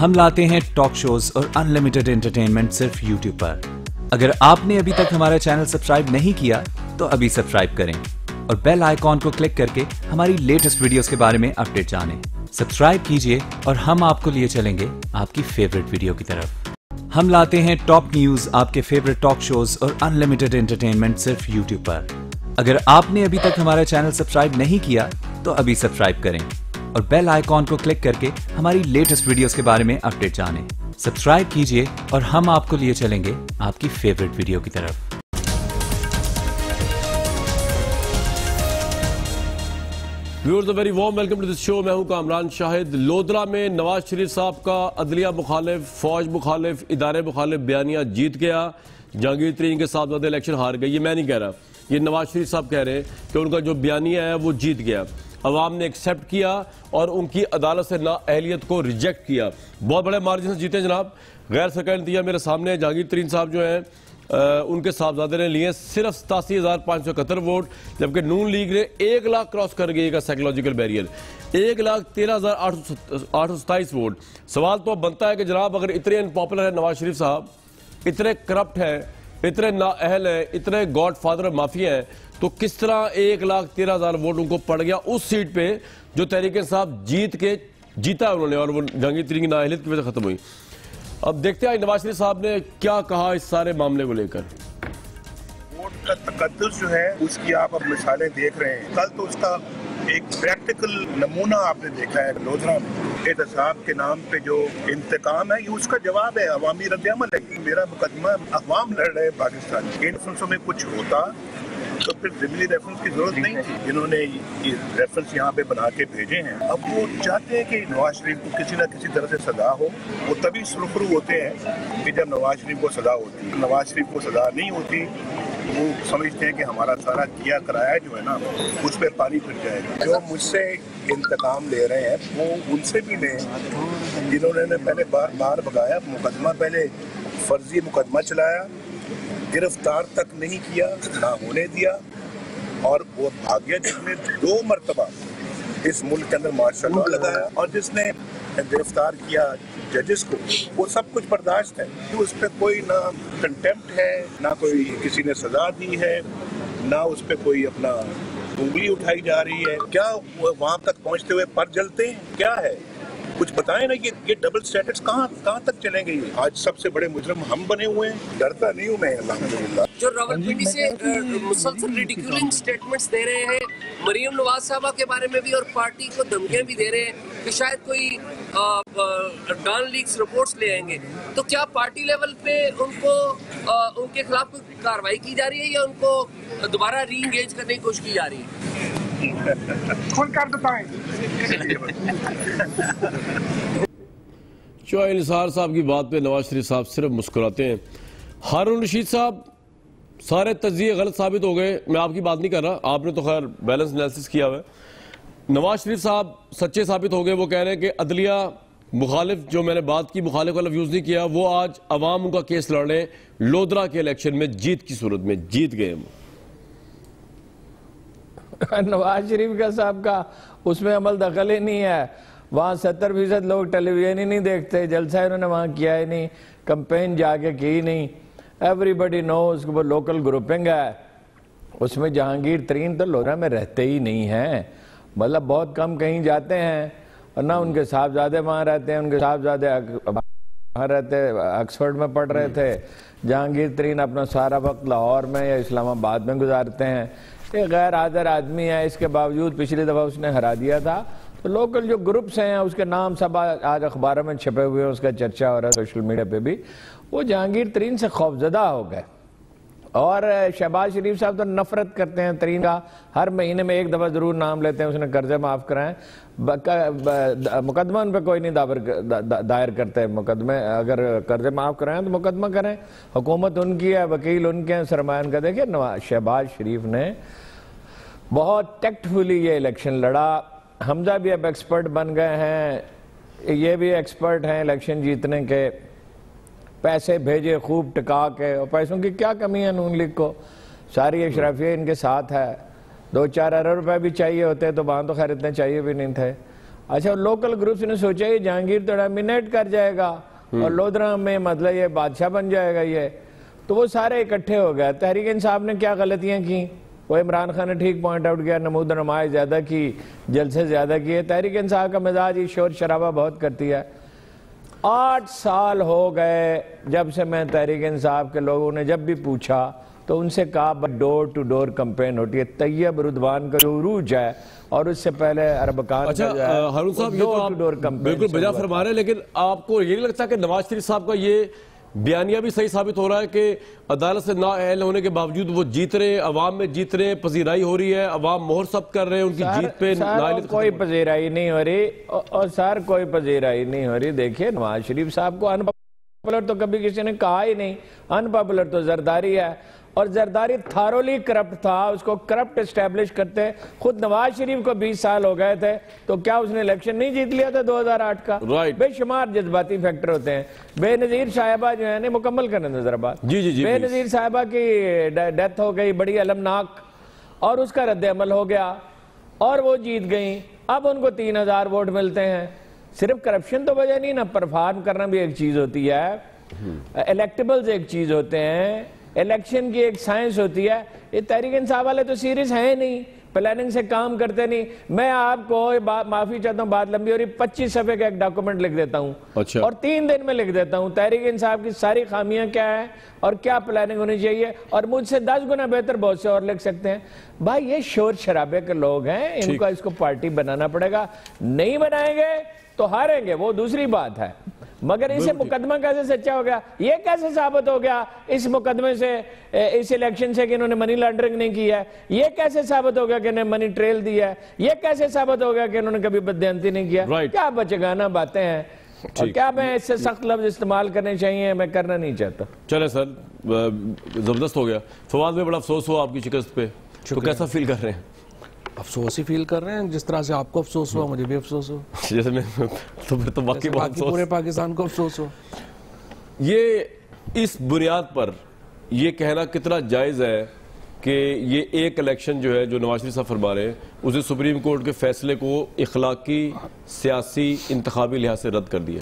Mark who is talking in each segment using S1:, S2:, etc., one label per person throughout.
S1: ہم لاتے ہیں ٹاک شوز اور انلمیٹڈ انٹرٹینمنٹ صرف یوٹیوب پر۔ اگر آپ نے ابھی تک ہمارا چینل سبسکرائب نہیں کیا، تو ابھی سبسکرائب کریں۔ اور بیل آئیکن کو کلک کر کے ہماری لیٹسٹ ویڈیوز کے بارے میں اپڈیٹ جانیں۔ سبسکرائب کیجیے اور ہم آپ کو لیے چلیں گے آپ کی فیوریٹ ویڈیو کی طرف۔ ہم لاتے ہیں ٹاپ نیوز آپ کے فیوریٹ ٹاک شوز اور انلمیٹڈ انٹرٹینمنٹ صرف یوٹیوب پر۔ اگر آپ نے ابھی تک ہمارا چینل سبسکرائب نہیں کیا، تو ابھی سبسکرائب کریں۔ اور بیل آئیکن کو کلک کر کے ہماری لیٹسٹ ویڈیوز کے بارے میں اپڈیٹ جانیں۔ سبسکرائب کیجیے اور ہم آپ کو لیے چلیں گے آپ کی فیوریٹ ویڈیو کی طرف۔
S2: Viewers very warm welcome to this show میں ہوں کامران شاہد۔ لودرا میں نواز شریف صاحب کا عدلیہ مخالف، فوج مخالف، ادارے مخالف بیانیہ جیت گیا۔ جہانگیر ترین کے ساتھ زیادہ الیکشن ہار گئی، یہ میں نہیں کہہ رہا۔ یہ نواز شریف صاحب کہہ رہے ہیں کہ ان کا جو بیانیہ ہے وہ جیت گیا۔ عوام نے ایکسیپٹ کیا اور ان کی عدالت سے نا اہلیت کو ریجیکٹ کیا۔ بہت بڑے مارجن سے جیتے جناب۔ غیر سرکاری نتیجہ میرے سامنے جہانگیر ترین صاحب جو ہیں ان کے صاحبزادے نے لیے صرف ستاسی ہزار پانچ سو اکہتر ووٹ، جبکہ نون لیگ نے ایک لاکھ کراس کر گئی کا سائیکلوجیکل بیریئر ایک لاکھ تیرہ ہزار آٹھ سو ستائیس ووٹ۔ سوال تو اب بنتا ہے کہ جناب اگر اتنے ان پاپولر ہے نواز شریف صاحب، اتنے کرپٹ ہیں اتنے نا اہل ہیں، اتنے گاڈ فادر مافیا ہیں، تو کس طرح ایک لاکھ تیرہ ہزار ووٹ ان کو پڑ گیا اس سیٹ پہ جو تحریک صاحب جیت کے جیتا انہوں نے اور وہ جہانگیر ترین کی نا اہلیت کی وجہ ختم ہوئی۔ اب دیکھتے ہیں نواز شریف صاحب نے کیا کہا اس سارے معاملے کو لے کر۔
S3: ووٹ کا تقدس جو ہے، اس کی آپ اب مثالیں دیکھ رہے ہیں۔ کل تو اس کا ایک پریکٹیکل نمونہ آپ نے دیکھا ہے لودھرا میں احتساب کے نام پہ جو انتقام ہے، یہ اس کا جواب ہے۔ عوامی رد عمل ہے۔ میرا مقدمہ عوام لڑ رہے پاکستان۔ ان فرنسوں میں کچھ ہوتا تو پھر ضمنی ریفرنس کی ضرورت نہیں تھی۔ جنہوں نے یہ ریفرنس یہاں پہ بنا کے بھیجے ہیں۔ اب وہ چاہتے ہیں کہ نواز شریف کو کسی نہ کسی طرح سے سزا ہو۔ وہ تبھی سرخرو ہوتے ہیں کہ جب نواز شریف کو سزا ہوتی۔ نواز شریف کو سزا نہیں ہوتی۔ وہ سمجھتے ہیں کہ ہمارا سارا کیا کرایا جو ہے نا، اس پہ پانی پھر جائے گا۔ جو مجھ سے انتقام لے رہے ہیں، وہ ان سے بھی لیں جنہوں نے پہلے بار بار بگایا، مقدمہ پہلے فرضی مقدمہ چلایا، گرفتار تک نہیں کیا، نہ ہونے دیا۔ اور وہ بھاگیا جس نے دو مرتبہ اس ملک کے اندر مارشل لا لگایا۔ اور جس نے گرفتار کیا ججز کو، وہ سب کچھ برداشت ہے۔ اس پہ کوئی نہ کنٹمپٹ ہے، نہ کوئی کسی نے سزا دی ہے، نہ اس پہ کوئی اپنا انگلی اٹھائی جا رہی ہے۔ کیا وہاں تک پہنچتے ہوئے پر جلتے ہیں؟ کیا ہے؟ کچھ بتائیں نا یہ یہ ڈبل سٹیٹس کہاں کہاں تک چلیں گے یہ؟ آج سب سے بڑے مجرم ہم بنے ہوئے ہیں۔ ڈرتا نہیں ہوں میں، الحمدللہ۔
S4: جو راول پیٹی سے مسلسل ریڈیکولنگ سٹیٹمنٹس دے رہے ہیں، مریم نواز صاحبہ کے بارے میں بھی اور پارٹی کو دھمکیاں بھی دے رہے ہیں کہ شاید کوئی ڈان لیکس رپورٹس لے آئیں گے۔ تو کیا پارٹی لیول پہ ان کو ان کے خلاف کوئی کاروائی کی جا رہی ہے یا ان کو دوبارہ ری انگیج کرنے کی کوشش کی جا رہی ہے؟
S5: کھل کر بتائیں
S2: چوہے نثار صاحب کی بات پہ نواز شریف صاحب صرف مسکراتے ہیں۔ ہارون رشید صاحب، سارے تجزیے غلط ثابت ہو گئے۔ میں آپ کی بات نہیں کر رہا، آپ نے تو خیر بیلنس انالیسس کیا ہوا ہے۔ نواز شریف صاحب سچے ثابت ہو گئے، وہ کہہ رہے ہیں کہ عدلیہ مخالف، جو میں نے بات کی، مخالف والا یوز نہیں کیا، وہ آج عوام ان کا کیس لڑ رہے ہیں۔ لودرا کے الیکشن میں جیت کی صورت میں جیت گئے
S6: نواز شریف کا صاحب کا، اس میں عمل دخل ہی نہیں ہے۔ وہاں ستر فیصد لوگ ٹیلی ویژن ہی نہیں دیکھتے، جلسہ انہوں نے وہاں کیا ہی نہیں، کمپین جا کے کی نہیں۔ ایوری بڈی نوز وہ لوکل گروپنگ ہے۔ اس میں جہانگیر ترین تو لورا میں رہتے ہی نہیں ہیں۔ مطلب بہت کم کہیں جاتے ہیں۔ اور نہ ان کے صاحبزادے وہاں رہتے ہیں، ان کے صاحبزادے وہاں رہتے اکسفرڈ میں پڑھ رہے تھے۔ جہانگیر ترین اپنا سارا وقت لاہور میں یا اسلام آباد میں گزارتے ہیں۔ ایک غیر حاضر آدمی ہے اس کے باوجود پچھلی دفعہ اس نے ہرا دیا تھا۔ تو لوکل جو گروپس ہیں، اس کے نام سب آج اخباروں میں چھپے ہوئے ہیں، اس کا چرچہ ہو رہا ہے سوشل میڈیا پہ بھی۔ وہ جہانگیر ترین سے خوفزدہ ہو گئے۔ اور شہباز شریف صاحب تو نفرت کرتے ہیں، ترین کا ہر مہینے میں ایک دفعہ ضرور نام لیتے ہیں، اس نے قرضے معاف کرائیں مقدمہ ان پہ کوئی نہیں دائر کرتے مقدمے اگر قرضے معاف کرائیں تو مقدمہ کریں۔ حکومت ان کی ہے، وکیل ان کے ہیں، سرمایہ ان کا۔ دیکھیں شہباز شریف نے بہت ٹیکٹفلی یہ الیکشن لڑا۔ حمزہ بھی اب ایکسپرٹ بن گئے ہیں۔ یہ بھی ایکسپرٹ ہیں الیکشن جیتنے کے۔ پیسے بھیجے خوب ٹکا کے۔ اور پیسوں کی کیا کمی ہے نون لیگ کو؟ ساری اشرافیہ ان کے ساتھ ہے۔ دو چار ارب روپے بھی چاہیے ہوتے تو وہاں تو خیر اتنے چاہیے بھی نہیں تھے۔ اچھا لوکل گروپس نے سوچا یہ جہانگیر تو ڈومینیٹ کر جائے گا۔ اور لودرا میں مطلب یہ بادشاہ بن جائے گا یہ۔ تو وہ سارے اکٹھے ہو گئے۔ تحریک انصاف نے کیا غلطیاں کی وہ عمران خان نے ٹھیک پوائنٹ آؤٹ کیا نمود نمائش زیادہ کی جلسے زیادہ کیے۔ تحریک انصاف کا مزاج یہ شور شرابہ بہت کرتی ہے۔ آٹھ سال ہو گئے جب سے میں تحریک انصاف کے لوگوں نے جب بھی پوچھا تو ان سے کہا ڈور ٹو ڈور کمپین ہوتی ہے۔ طیب ردوان کا جو عروج ہے اور اس سے پہلے عربکان
S2: اچھا ہارون صاحب یہ تو آپ بالکل
S6: سے
S2: بجا۔ فرما رہے ہیں لیکن آپ کو یہ نہیں لگتا کہ نواز شریف صاحب کا یہ بیانیہ بھی صحیح ثابت ہو رہا ہے کہ عدالت سے نااہل ہونے کے باوجود وہ جیت رہے ہیں عوام میں جیت رہے ہیں پذیرائی ہو رئی ہے عوام مہر ثبت کر رہے ہیں ان کی جیت پہ
S6: کوئی
S2: رہی۔
S6: پذیرائی نہیں ہو رہی اور- سر کوئی پذیرائی نہیں ہو رہی۔ دیکھیں نواز شریف صاحب کو ان پاپولر تو کبھی کسی نے کہا ہی نہیں۔ ان پاپولر تو زرداری ہے۔ اور زرداری تھارولی کرپٹ تھا اس کو کرپٹ اسٹیبلش کرتے خود نواز شریف کو بیس سال ہو گئے تھے تو کیا اس نے الیکشن نہیں جیت لیا تھا دو ہزار آٹھ کا؟
S2: Right.
S6: بے شمار جذباتی فیکٹر ہوتے ہیں۔ بے نظیر صاحبہ جو ہے مکمل کرنے نظر بات
S2: جی، جی، جی،
S6: بے. نظیر صاحبہ کی ڈیتھ ہو گئی بڑی المناک اور اس کا رد عمل ہو گیا۔ اور وہ جیت گئیں۔ اب ان کو تین ہزار ووٹ ملتے ہیں۔ صرف کرپشن تو وجہ نہیں نا پرفارم کرنا بھی ایک چیز ہوتی ہے۔ الیکٹیبلز ایک چیز ہوتے ہیں۔ الیکشن کی ایک سائنس ہوتی ہے۔ یہ تحریک انصاف والے تو سیریس ہیں نہیں۔ پلاننگ سے کام کرتے نہیں۔ میں آپ کو معافی چاہتا ہوں بات لمبی ہو رہی پچیس صفحے کا ایک ڈاکومنٹ لکھ دیتا ہوں۔
S2: اچھا۔
S6: اور تین دن میں لکھ دیتا ہوں تحریک انصاف کی ساری خامیاں کیا ہیں اور کیا پلاننگ ہونی چاہیے؟ اور مجھ سے دس گنا بہتر بہت سے اور لکھ سکتے ہیں۔ بھائی یہ شور شرابے کے لوگ ہیں ان کو اس کو پارٹی بنانا پڑے گا۔ نہیں بنائیں گے تو ہاریں گے وہ دوسری بات ہے۔ مگر اسے مقدمہ کیسے سچا ہو گیا؟ یہ کیسے ثابت ہو گیا؟ اس مقدمے سے اس الیکشن سے کہ انہوں نے منی لانڈرنگ نہیں کی ہے۔ یہ کیسے ثابت ہو گیا کہ انہیں منی ٹریل دی ہے؟ یہ کیسے ثابت ہو گیا کہ انہوں نے کبھی بدیانتی نہیں کیا. کیا بچگانا باتیں ہیں؟ اور کیا میں اس سے سخت لفظ استعمال کرنے چاہیے؟ میں کرنا نہیں چاہتا۔
S2: چلے سر زبردست ہو گیا۔ فواد میں بڑا افسوس ہوا آپ کی شکست پہ۔ تو کیسا فیل کر رہے ہیں؟
S7: افسوس ہی فیل کر رہے ہیں جس طرح سے آپ کو افسوس ہوا مجھے بھی افسوس
S2: جیسے میں تو پھر تو واقعی بہت
S7: باقی پورے
S2: افسوس
S7: پاکستان کو افسوس ہوا۔
S2: یہ اس بنیاد پر یہ کہنا کتنا جائز ہے کہ یہ ایک الیکشن جو ہے جو نواز شریف صاحب فرما رہے ہیں اسے سپریم کورٹ کے فیصلے کو اخلاقی سیاسی انتخابی لحاظ سے رد کر دیا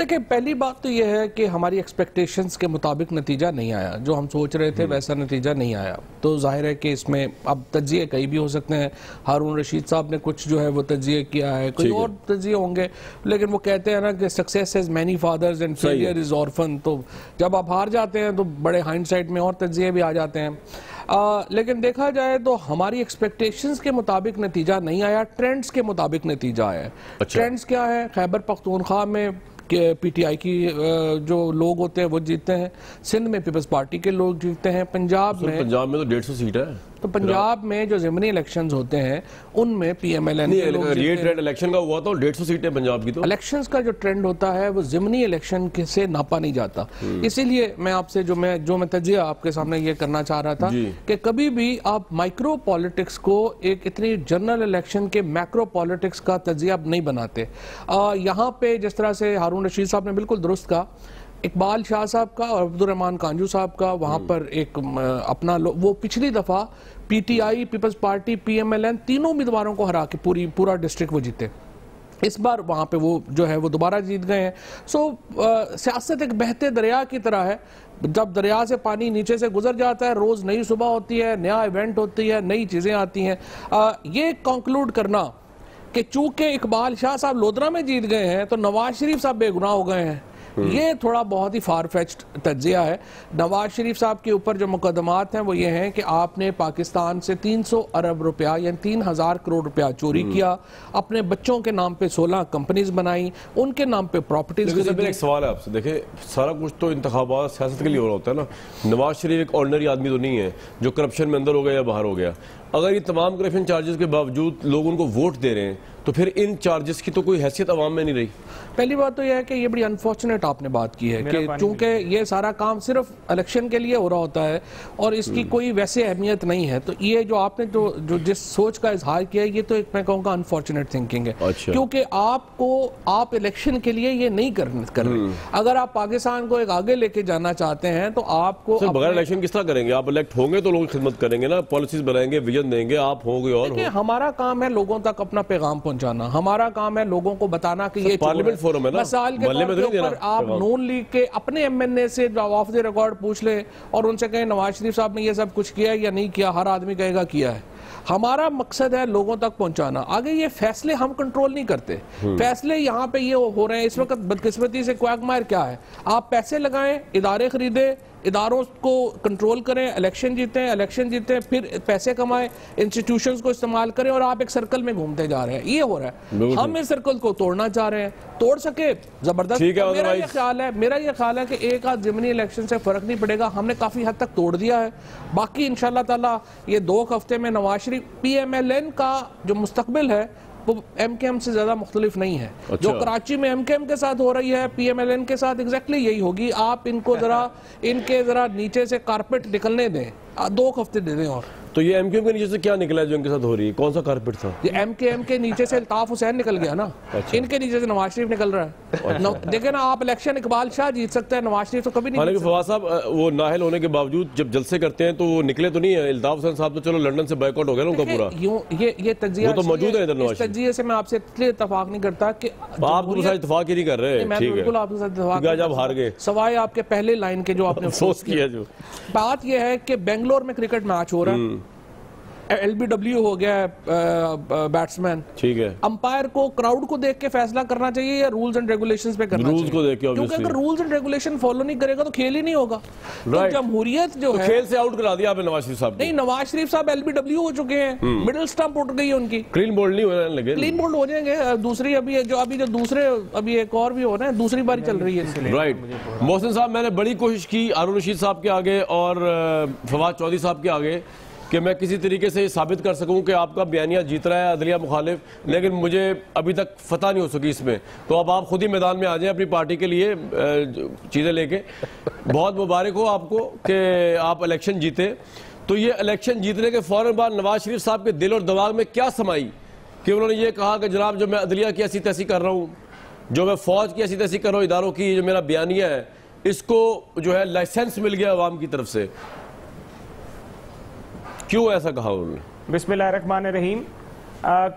S7: دیکھیں پہلی بات تو یہ ہے کہ ہماری ایکسپیکٹیشنز کے مطابق نتیجہ نہیں آیا۔ جو ہم سوچ رہے تھے ویسا نتیجہ نہیں آیا۔ تو ظاہر ہے کہ اس میں اب تجزیے کئی بھی ہو سکتے ہیں۔ ہارون رشید صاحب نے کچھ جو ہے وہ تجزیے کیا ہے کوئی
S2: ہے۔
S7: اور تجزیے ہوں گے۔ لیکن وہ کہتے ہیں نا کہ success is many fathers and
S2: ہے۔
S7: فیلئر از orphan تو جب آپ ہار جاتے ہیں تو بڑے ہائنڈ سائٹ میں اور تجزیے بھی آ جاتے ہیں۔ آ، لیکن دیکھا جائے تو ہماری ایکسپیکٹیشنز کے مطابق نتیجہ نہیں آیا ٹرینڈز کے مطابق نتیجہ آیا۔ ہے
S2: اچھا۔
S7: ٹرینڈز کیا ہے؟ خیبر پختونخوا میں پی ٹی آئی کی جو لوگ ہوتے ہیں وہ جیتتے ہیں۔ سندھ میں پیپلز پارٹی کے لوگ جیتتے ہیں پنجاب میں
S2: پنجاب میں تو ڈیڑھ سو سیٹ ہے
S7: تو پنجاب میں جو ضمنی الیکشنز ہوتے ہیں ان میں پی ایم ایل این
S2: یہ ٹرینڈ الیکشن کا ہوا تو ڈیڑھ سو سیٹیں پنجاب کی تو۔
S7: الیکشنز کا جو ٹرینڈ ہوتا ہے وہ ضمنی الیکشن سے ناپا نہیں جاتا۔ اسی لیے میں آپ سے جو میں جو میں تجزیہ آپ کے سامنے یہ کرنا چاہ رہا تھا
S2: جی۔
S7: کہ کبھی بھی آپ مائکرو پالیٹکس کو ایک اتنی جنرل الیکشن کے میکرو پالیٹکس کا تجزیہ نہیں بناتے۔ یہاں پہ جس طرح سے ہارون رشید صاحب نے بالکل درست کہا اقبال شاہ صاحب کا اور عبد الرحمان کانجو صاحب کا وہاں پر ایک اپنا وہ پچھلی دفعہ P T I Peoples Party P M L N تینوں امیدواروں کو ہرا کے پوری پورا ڈسٹرکٹ وہ جیتے۔ اس بار وہاں پہ وہ جو ہے وہ دوبارہ جیت گئے ہیں۔ سو سیاست ایک بہتے دریا کی طرح ہے۔ جب دریا سے پانی نیچے سے گزر جاتا ہے روز نئی صبح ہوتی ہے نیا ایونٹ ہوتی ہے نئی چیزیں آتی ہیں۔ یہ کنکلوڈ کرنا کہ چونکہ اقبال شاہ صاحب لودرا میں جیت گئے ہیں تو نواز شریف صاحب بے گناہ ہو گئے ہیں۔ یہ تھوڑا بہت ہی فار فیچڈ تجزیہ ہے۔ نواز شریف صاحب کے اوپر جو مقدمات ہیں وہ یہ ہیں کہ آپ نے پاکستان سے تین سو ارب روپیہ یعنی تین ہزار کروڑ روپیہ چوری کیا۔ اپنے بچوں کے نام پہ سولہ کمپنیز بنائیں۔ ان کے نام پہ پراپرٹیز
S2: ایک سوال ہے آپ سے۔ دیکھیں سارا کچھ تو انتخابات سیاست کے لیے ہو رہا ہوتا ہے نا۔ نواز شریف ایک آرڈنری آدمی تو نہیں ہے جو کرپشن میں اندر ہو گیا یا باہر ہو گیا۔ اگر یہ تمام کرپشن چارجز کے باوجود لوگ ان کو ووٹ دے رہے ہیں تو پھر ان چارجز کی تو کوئی حیثیت عوام میں نہیں رہی۔
S7: پہلی بات تو یہ ہے کہ یہ بڑی انفارچونیٹ آپ نے بات کی ہے کہ چونکہ یہ سارا کام صرف الیکشن کے لیے ہو رہا ہوتا ہے اور اس کی کوئی ویسے اہمیت نہیں ہے۔ تو یہ جو آپ نے جو جس سوچ کا اظہار کیا ہے یہ تو ایک میں کہوں گا انفارچونیٹ تھنکنگ ہے۔
S2: اچھا۔
S7: کیونکہ آپ کو آپ الیکشن کے لیے یہ نہیں کر رہے۔ اگر آپ پاکستان کو ایک آگے لے کے جانا چاہتے ہیں تو آپ کو
S2: بغیر الیکشن کس طرح کریں گے؟ آپ الیکٹ ہوں گے تو لوگوں کی خدمت کریں گے نا پالیسیز بنائیں گے ویژن دیں گے آپ ہوں گے اور
S7: ہمارا کام ہے لوگوں تک اپنا پیغام پہنچانا۔ ہمارا کام ہے لوگوں کو بتانا کہ یہ
S2: پارلیمنٹ فورم ہے نا۔
S7: مثال کے طور اوپر آپ۔ نون لیگ کے اپنے ایم این اے سے آف دی ریکارڈ پوچھ لے اور ان سے کہیں نواز شریف صاحب نے یہ سب کچھ کیا ہے یا نہیں کیا ہر آدمی کہے گا کیا ہے۔ ہمارا مقصد ہے لوگوں تک پہنچانا۔ آگے یہ فیصلے ہم کنٹرول نہیں کرتے۔ فیصلے یہاں پہ یہ ہو رہے ہیں۔ اس وقت بدقسمتی سے کویک مائر کیا ہے؟ آپ پیسے لگائیں ادارے خریدیں اداروں کو کنٹرول کریں الیکشن جیتیں الیکشن جیتیں پھر پیسے کمائیں انسٹیٹیوشنز کو استعمال کریں اور آپ ایک سرکل میں گھومتے جا رہے ہیں۔ یہ ہو رہا ہے۔ ہم اس سرکل کو توڑنا چاہ رہے ہیں۔ توڑ سکے زبردست۔ میرا۔ یہ خیال ہے میرا یہ خیال ہے کہ ایک آدھ ضمنی الیکشن سے فرق نہیں پڑے گا۔ ہم نے کافی حد تک توڑ دیا ہے۔ باقی انشاءاللہ تعالی یہ دو ہفتے میں Nawaz Sharif P M L N کا جو مستقبل ہے وہ ایم کے ایم سے زیادہ مختلف نہیں ہے۔ جو
S2: اچھا۔
S7: کراچی میں ایم کے ایم کے ساتھ ہو رہی ہے پی ایم ایل این کے ساتھ ایگزیکٹلی یہی ہوگی۔ آپ ان کو ذرا ان کے ذرا نیچے سے کارپٹ نکلنے دیں۔ دو ہفتے دے دیں اور۔
S2: تو یہ ایم کیو کے نیچے سے کیا نکلا ہے جو ان کے ساتھ ہو رہی ہے؟ کون سا کارپٹ تھا؟
S7: یہ ایم کے ایم کے نیچے سے الطاف حسین نکل گیا نا۔
S2: اچھا۔
S7: ان کے نیچے سے نواز شریف نکل رہا ہے۔ نو- دیکھیں نا آپ الیکشن اقبال شاہ جیت سکتے ہیں نواز شریف تو کبھی نہیں
S2: حالانکہ فواد صاحب وہ ناہل ہونے کے باوجود جب جلسے کرتے ہیں تو وہ نکلے تو نہیں ہیں۔ الطاف حسین صاحب تو چلو لندن سے بائیکاٹ ہو گیا ان کا پورا۔
S7: یہ یہ تجزیہ
S2: وہ تو موجود ہیں ادھر نواز شریف۔
S7: تجزیے سے میں آپ سے لیے اتفاق نہیں کرتا کہ
S2: آپ
S7: جمہوریت-
S2: ساتھ اتفاق ہی نہیں کر رہے۔
S7: میں بالکل
S2: ہے۔
S7: آپ کے ساتھ اتفاق
S2: کیونکہ آج
S7: نہیں
S2: آپ ہار
S7: کرتا۔
S2: گئے
S7: سوائے آپ کے پہلے لائن کے جو آپ نے
S2: افسوس کیا۔ جو۔
S7: بات یہ ہے کہ بنگلور میں کرکٹ میچ ہو رہا ہے۔ ایل بی ڈبلیو ہو گیا ہے بیٹسمین
S2: ٹھیک ہے۔
S7: امپائر کو کراؤڈ کو دیکھ کے فیصلہ کرنا چاہیے یا رولز اینڈ ریگولیشنز پہ کرنا چاہیے؟
S2: کو دیکھ کے
S7: کیونکہ۔ اگر رولز اینڈ ریگولیشن فالو نہیں کرے گا تو کھیل ہی نہیں ہوگا۔ تو۔ جمہوریت جو
S2: تو
S7: ہے
S2: کھیل سے آؤٹ کرا دیا آپ نے نواز شریف صاحب
S7: نہیں نواز شریف صاحب ایل بی ڈبلیو ہو چکے ہیں۔ مڈل سٹمپ اٹھ گئی ہے ان کی۔
S2: کلین بولڈ نہیں ہونے لگے۔
S7: کلین بولڈ ہو جائیں گے۔ دوسری ابھی جو ابھی جو دوسرے ابھی ایک اور بھی ہو ہیں دوسری باری چل رہی ہے
S2: رائٹ محسن صاحب میں نے بڑی کوشش کی ہارون رشید صاحب کے آگے اور فواد چودھری صاحب کے آگے۔ کہ میں کسی طریقے سے یہ ثابت کر سکوں کہ آپ کا بیانیہ جیت رہا ہے، عدلیہ مخالف، لیکن مجھے ابھی تک فتح نہیں ہو سکی اس میں۔ تو اب آپ خود ہی میدان میں آ جائیں اپنی پارٹی کے لیے چیزیں لے کے۔ بہت مبارک ہو آپ کو کہ آپ الیکشن جیتے۔ تو یہ الیکشن جیتنے کے فوراً بعد نواز شریف صاحب کے دل اور دماغ میں کیا سمائی کہ انہوں نے یہ کہا کہ جناب جو میں عدلیہ کی ایسی تیسی کر رہا ہوں، جو میں فوج کی ایسی تیسی کر رہا ہوں، اداروں کی جو میرا بیانیہ ہے، اس کو جو ہے لائسنس مل گیا عوام کی طرف سے۔ کیوں ایسا کہا انہوں نے؟
S8: بسم اللہ الرحمن الرحیم۔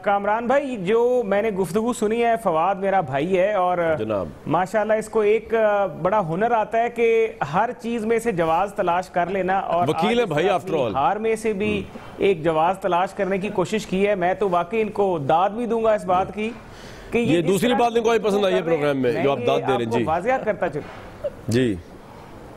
S8: کامران بھائی جو میں نے گفتگو سنی ہے فواد میرا بھائی ہے اور
S2: جناب۔
S8: ماشاءاللہ اس کو ایک بڑا ہنر آتا ہے کہ ہر چیز میں سے جواز تلاش کر لینا اور
S2: وکیل ہے بھائی
S8: اپنی
S2: all۔
S8: ہار میں سے بھی ایک جواز تلاش کرنے کی کوشش کی ہے۔ میں تو واقعی ان کو داد بھی دوں گا اس بات کی کہ
S2: یہ دوسری بات ان کو آئی پسند آئی ہے پروگرام میں، جو آپ داد دے رہے ہیں، جی۔
S8: واضح کرتا چلوں۔
S2: جی۔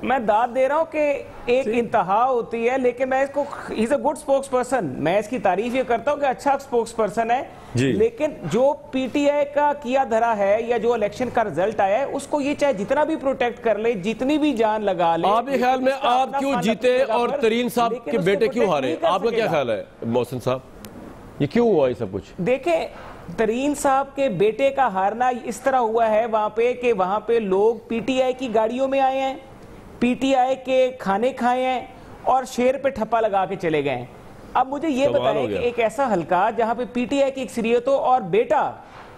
S8: میں داد دے رہا ہوں کہ ایک انتہا ہوتی ہے لیکن میں اس کو has a good spokesperson میں اس کی تعریف یہ کرتا ہوں کہ اچھا سپوکس پرسن ہے۔
S2: جی۔
S8: لیکن جو پی ٹی آئی کا کیا دھرا ہے یا جو الیکشن کا رزلٹ آیا ہے اس کو یہ چاہے جتنا بھی پروٹیکٹ کر لے جتنی بھی جان لگا لے
S2: آپ کے خیال میں آپ کیوں جیتے اور ترین صاحب کے بیٹے کیوں ہارے؟ آپ کا کیا۔ خیال ہے محسن صاحب؟ یہ کیوں ہوا یہ سب کچھ؟
S8: دیکھیں ترین صاحب کے بیٹے کا ہارنا اس طرح ہوا ہے وہاں پہ کہ وہاں پہ لوگ پی ٹی آئی کی گاڑیوں میں آئے ہیں۔ پی ٹی آئی کے کھانے کھائے ہیں اور شیر پہ ٹھپا لگا کے چلے گئے ہیں۔ اب مجھے یہ بتائیں کہ۔ ایک ایسا حلقہ جہاں پہ پی ٹی آئی کی اکثریت ہو اور بیٹا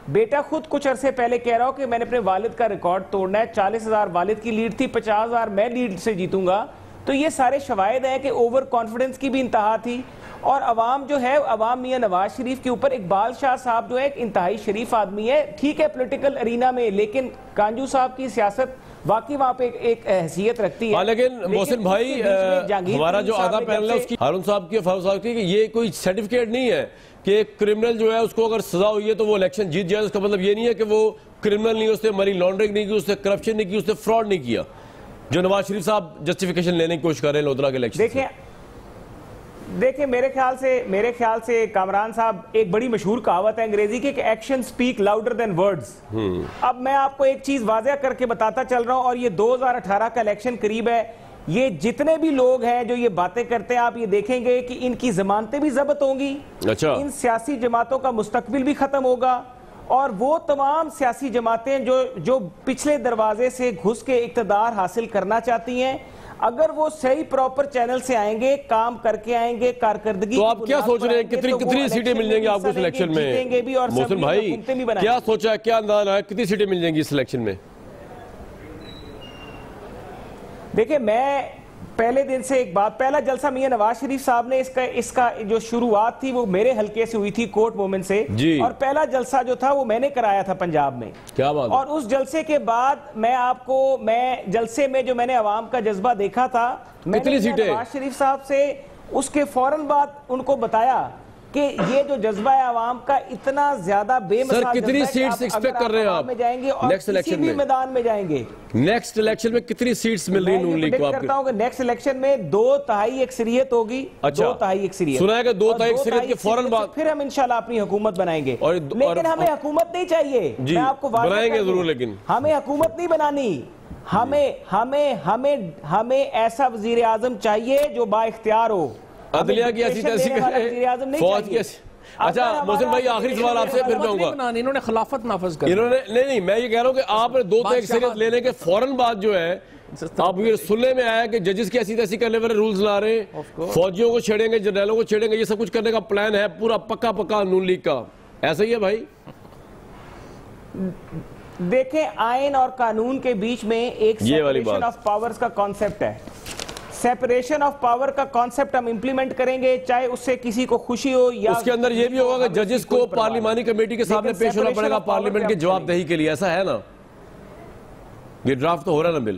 S8: بیٹا خود کچھ عرصے پہلے کہہ رہا ہو کہ میں نے اپنے والد کا ریکارڈ توڑنا ہے چالیس ہزار والد کی لیڈ تھی پچاس ہزار میں لیڈ سے جیتوں گا۔ تو یہ سارے شواہد ہیں کہ اوور کانفیڈنس کی بھی انتہا تھی۔ اور عوام جو ہے عوام میاں نواز شریف کے اوپر اقبال شاہ صاحب جو ہے ایک انتہائی شریف آدمی ہے۔ ٹھیک ہے پولیٹیکل ارینا میں لیکن کانجو صاحب کی سیاست واقعی وہاں پہ ایک حیثیت رکھتی ہے.
S2: ہاں لیکن محسن بھائی ہمارا جو آدھا پینل ہے اس کی ہارون صاحب کی فاروق صاحب کی کہ یہ کوئی سرٹیفکیٹ نہیں ہے کہ ایک کرمنل جو ہے اس کو اگر سزا ہوئی ہے تو وہ الیکشن جیت جائے اس کا مطلب یہ نہیں ہے کہ وہ کرمنل نہیں اس نے منی لانڈرنگ نہیں کی اس نے کرپشن نہیں کی اس نے فراڈ نہیں کیا۔ جو نواز شریف صاحب جسٹیفیکیشن لینے کی کوشش کر رہے ہیں لودرا کے الیکشن
S8: دیکھیں دیکھیں میرے خیال سے میرے خیال سے کامران صاحب ایک بڑی مشہور کہاوت ہے انگریزی کی کہ action speak louder than words اب میں آپ کو ایک چیز واضح کر کے بتاتا چل رہا ہوں اور یہ دو ہزار اٹھارہ کا الیکشن قریب ہے۔ یہ جتنے بھی لوگ ہیں جو یہ باتیں کرتے ہیں آپ یہ دیکھیں گے کہ ان کی ضمانتیں بھی ضبط ہوں گی۔
S2: اچھا۔
S8: ان سیاسی جماعتوں کا مستقبل بھی ختم ہوگا۔ اور وہ تمام سیاسی جماعتیں جو جو پچھلے دروازے سے گھس کے اقتدار حاصل کرنا چاہتی ہیں اگر وہ صحیح پراپر چینل سے آئیں گے کام کر کے آئیں گے کارکردگی
S2: تو آپ کیا سوچ رہے ہیں؟ کتنی کتنی سیٹیں مل جائیں گی آپ کو
S8: گے،
S2: میں محسن بھائی کیا۔ سوچا ہے؟ کیا اندازہ ہے؟ کتنی سیٹیں مل جائیں گی اس الیکشن میں؟
S8: دیکھیں میں پہلے دن سے ایک بات پہلا جلسہ میاں نواز شریف صاحب نے اس کا اس کا جو شروعات تھی وہ میرے حلقے سے ہوئی تھی کوٹ مومن سے۔
S2: جی۔
S8: اور پہلا جلسہ جو تھا وہ میں نے کرایا تھا پنجاب میں۔
S2: کیا بات
S8: اور اس جلسے کے بعد میں آپ کو میں جلسے میں جو میں نے عوام کا جذبہ دیکھا تھا میں نے؟ نواز شریف صاحب سے اس کے فوراً بعد ان کو بتایا کہ یہ جو جذبہ ہے عوام کا اتنا زیادہ بے
S2: سر
S8: مثال
S2: کتنی سیٹس ایکسپیکٹ کر رہے ہیں آپ
S8: میں جائیں گے اور
S2: نیکسٹ
S8: کسی
S2: الیکشن
S8: بھی
S2: میں۔
S8: میدان میں جائیں گے۔
S2: نیکسٹ الیکشن میں کتنی سیٹس مل رہی ہیں
S8: میں
S2: نون لیگ کو آپ
S8: کرتا
S2: کے
S8: ہوں کہ نیکسٹ الیکشن میں دو تہائی اکثریت ہوگی
S2: اچھا۔
S8: دو تہائی اکثریت۔
S2: سنا ہے کہ دو تہائی اکثریت کے فوراً
S8: سے
S2: بعد-
S8: پھر ہم انشاءاللہ اپنی حکومت بنائیں گے۔ لیکن ہمیں حکومت نہیں چاہیے۔
S2: جی،
S8: میں
S2: بنائیں گے۔ ضرور لیکن۔
S8: ہمیں حکومت نہیں بنانی۔ ہمیں ہمیں ہمیں ہمیں ایسا وزیر اعظم چاہیے جو با اختیار ہو۔
S2: عدلیہ کی ایسی تیسی کرے فوج کی ایسی اچھا محسن بھائی آخری سوال آپ سے پھر میں
S7: حکومت
S2: ہوں
S7: نہیں
S2: گا
S7: انہوں نے خلافت نافذ کر
S2: انہوں نے نہیں نہیں میں یہ کہہ رہا ہوں کہ آپ نے دو
S7: بادشاہ-
S2: اکثریت لینے کے فوراً بعد جو ہے آپ یہ سننے میں آیا کہ ججز کی ایسی تیسی کرنے والے رولز لا رہے ہیں۔ فوجیوں کو چھیڑیں گے جنرلوں کو چھیڑیں گے یہ سب کچھ کرنے کا پلان ہے پورا پکا پکا نون لیگ کا۔ ایسا ہی ہے بھائی۔
S8: دیکھیں آئین اور قانون کے بیچ میں ایک سیپریشن
S2: بات۔
S8: آف پاورز کا کانسیپٹ ہے۔ سیپریشن آف پاور کا کانسیپٹ ہم امپلیمنٹ کریں گے چاہے اس سے کسی کو خوشی ہو یا
S2: اس کے اندر یہ بھی ہوگا کہ ججز کو۔ پارلیمانی کمیٹی کے سامنے پیش ہونا پڑے گا پارلیمنٹ
S8: ہم
S2: جواب دہی کے لیے ایسا ہے نا؟ یہ ڈرافٹ تو ہو رہا نا بل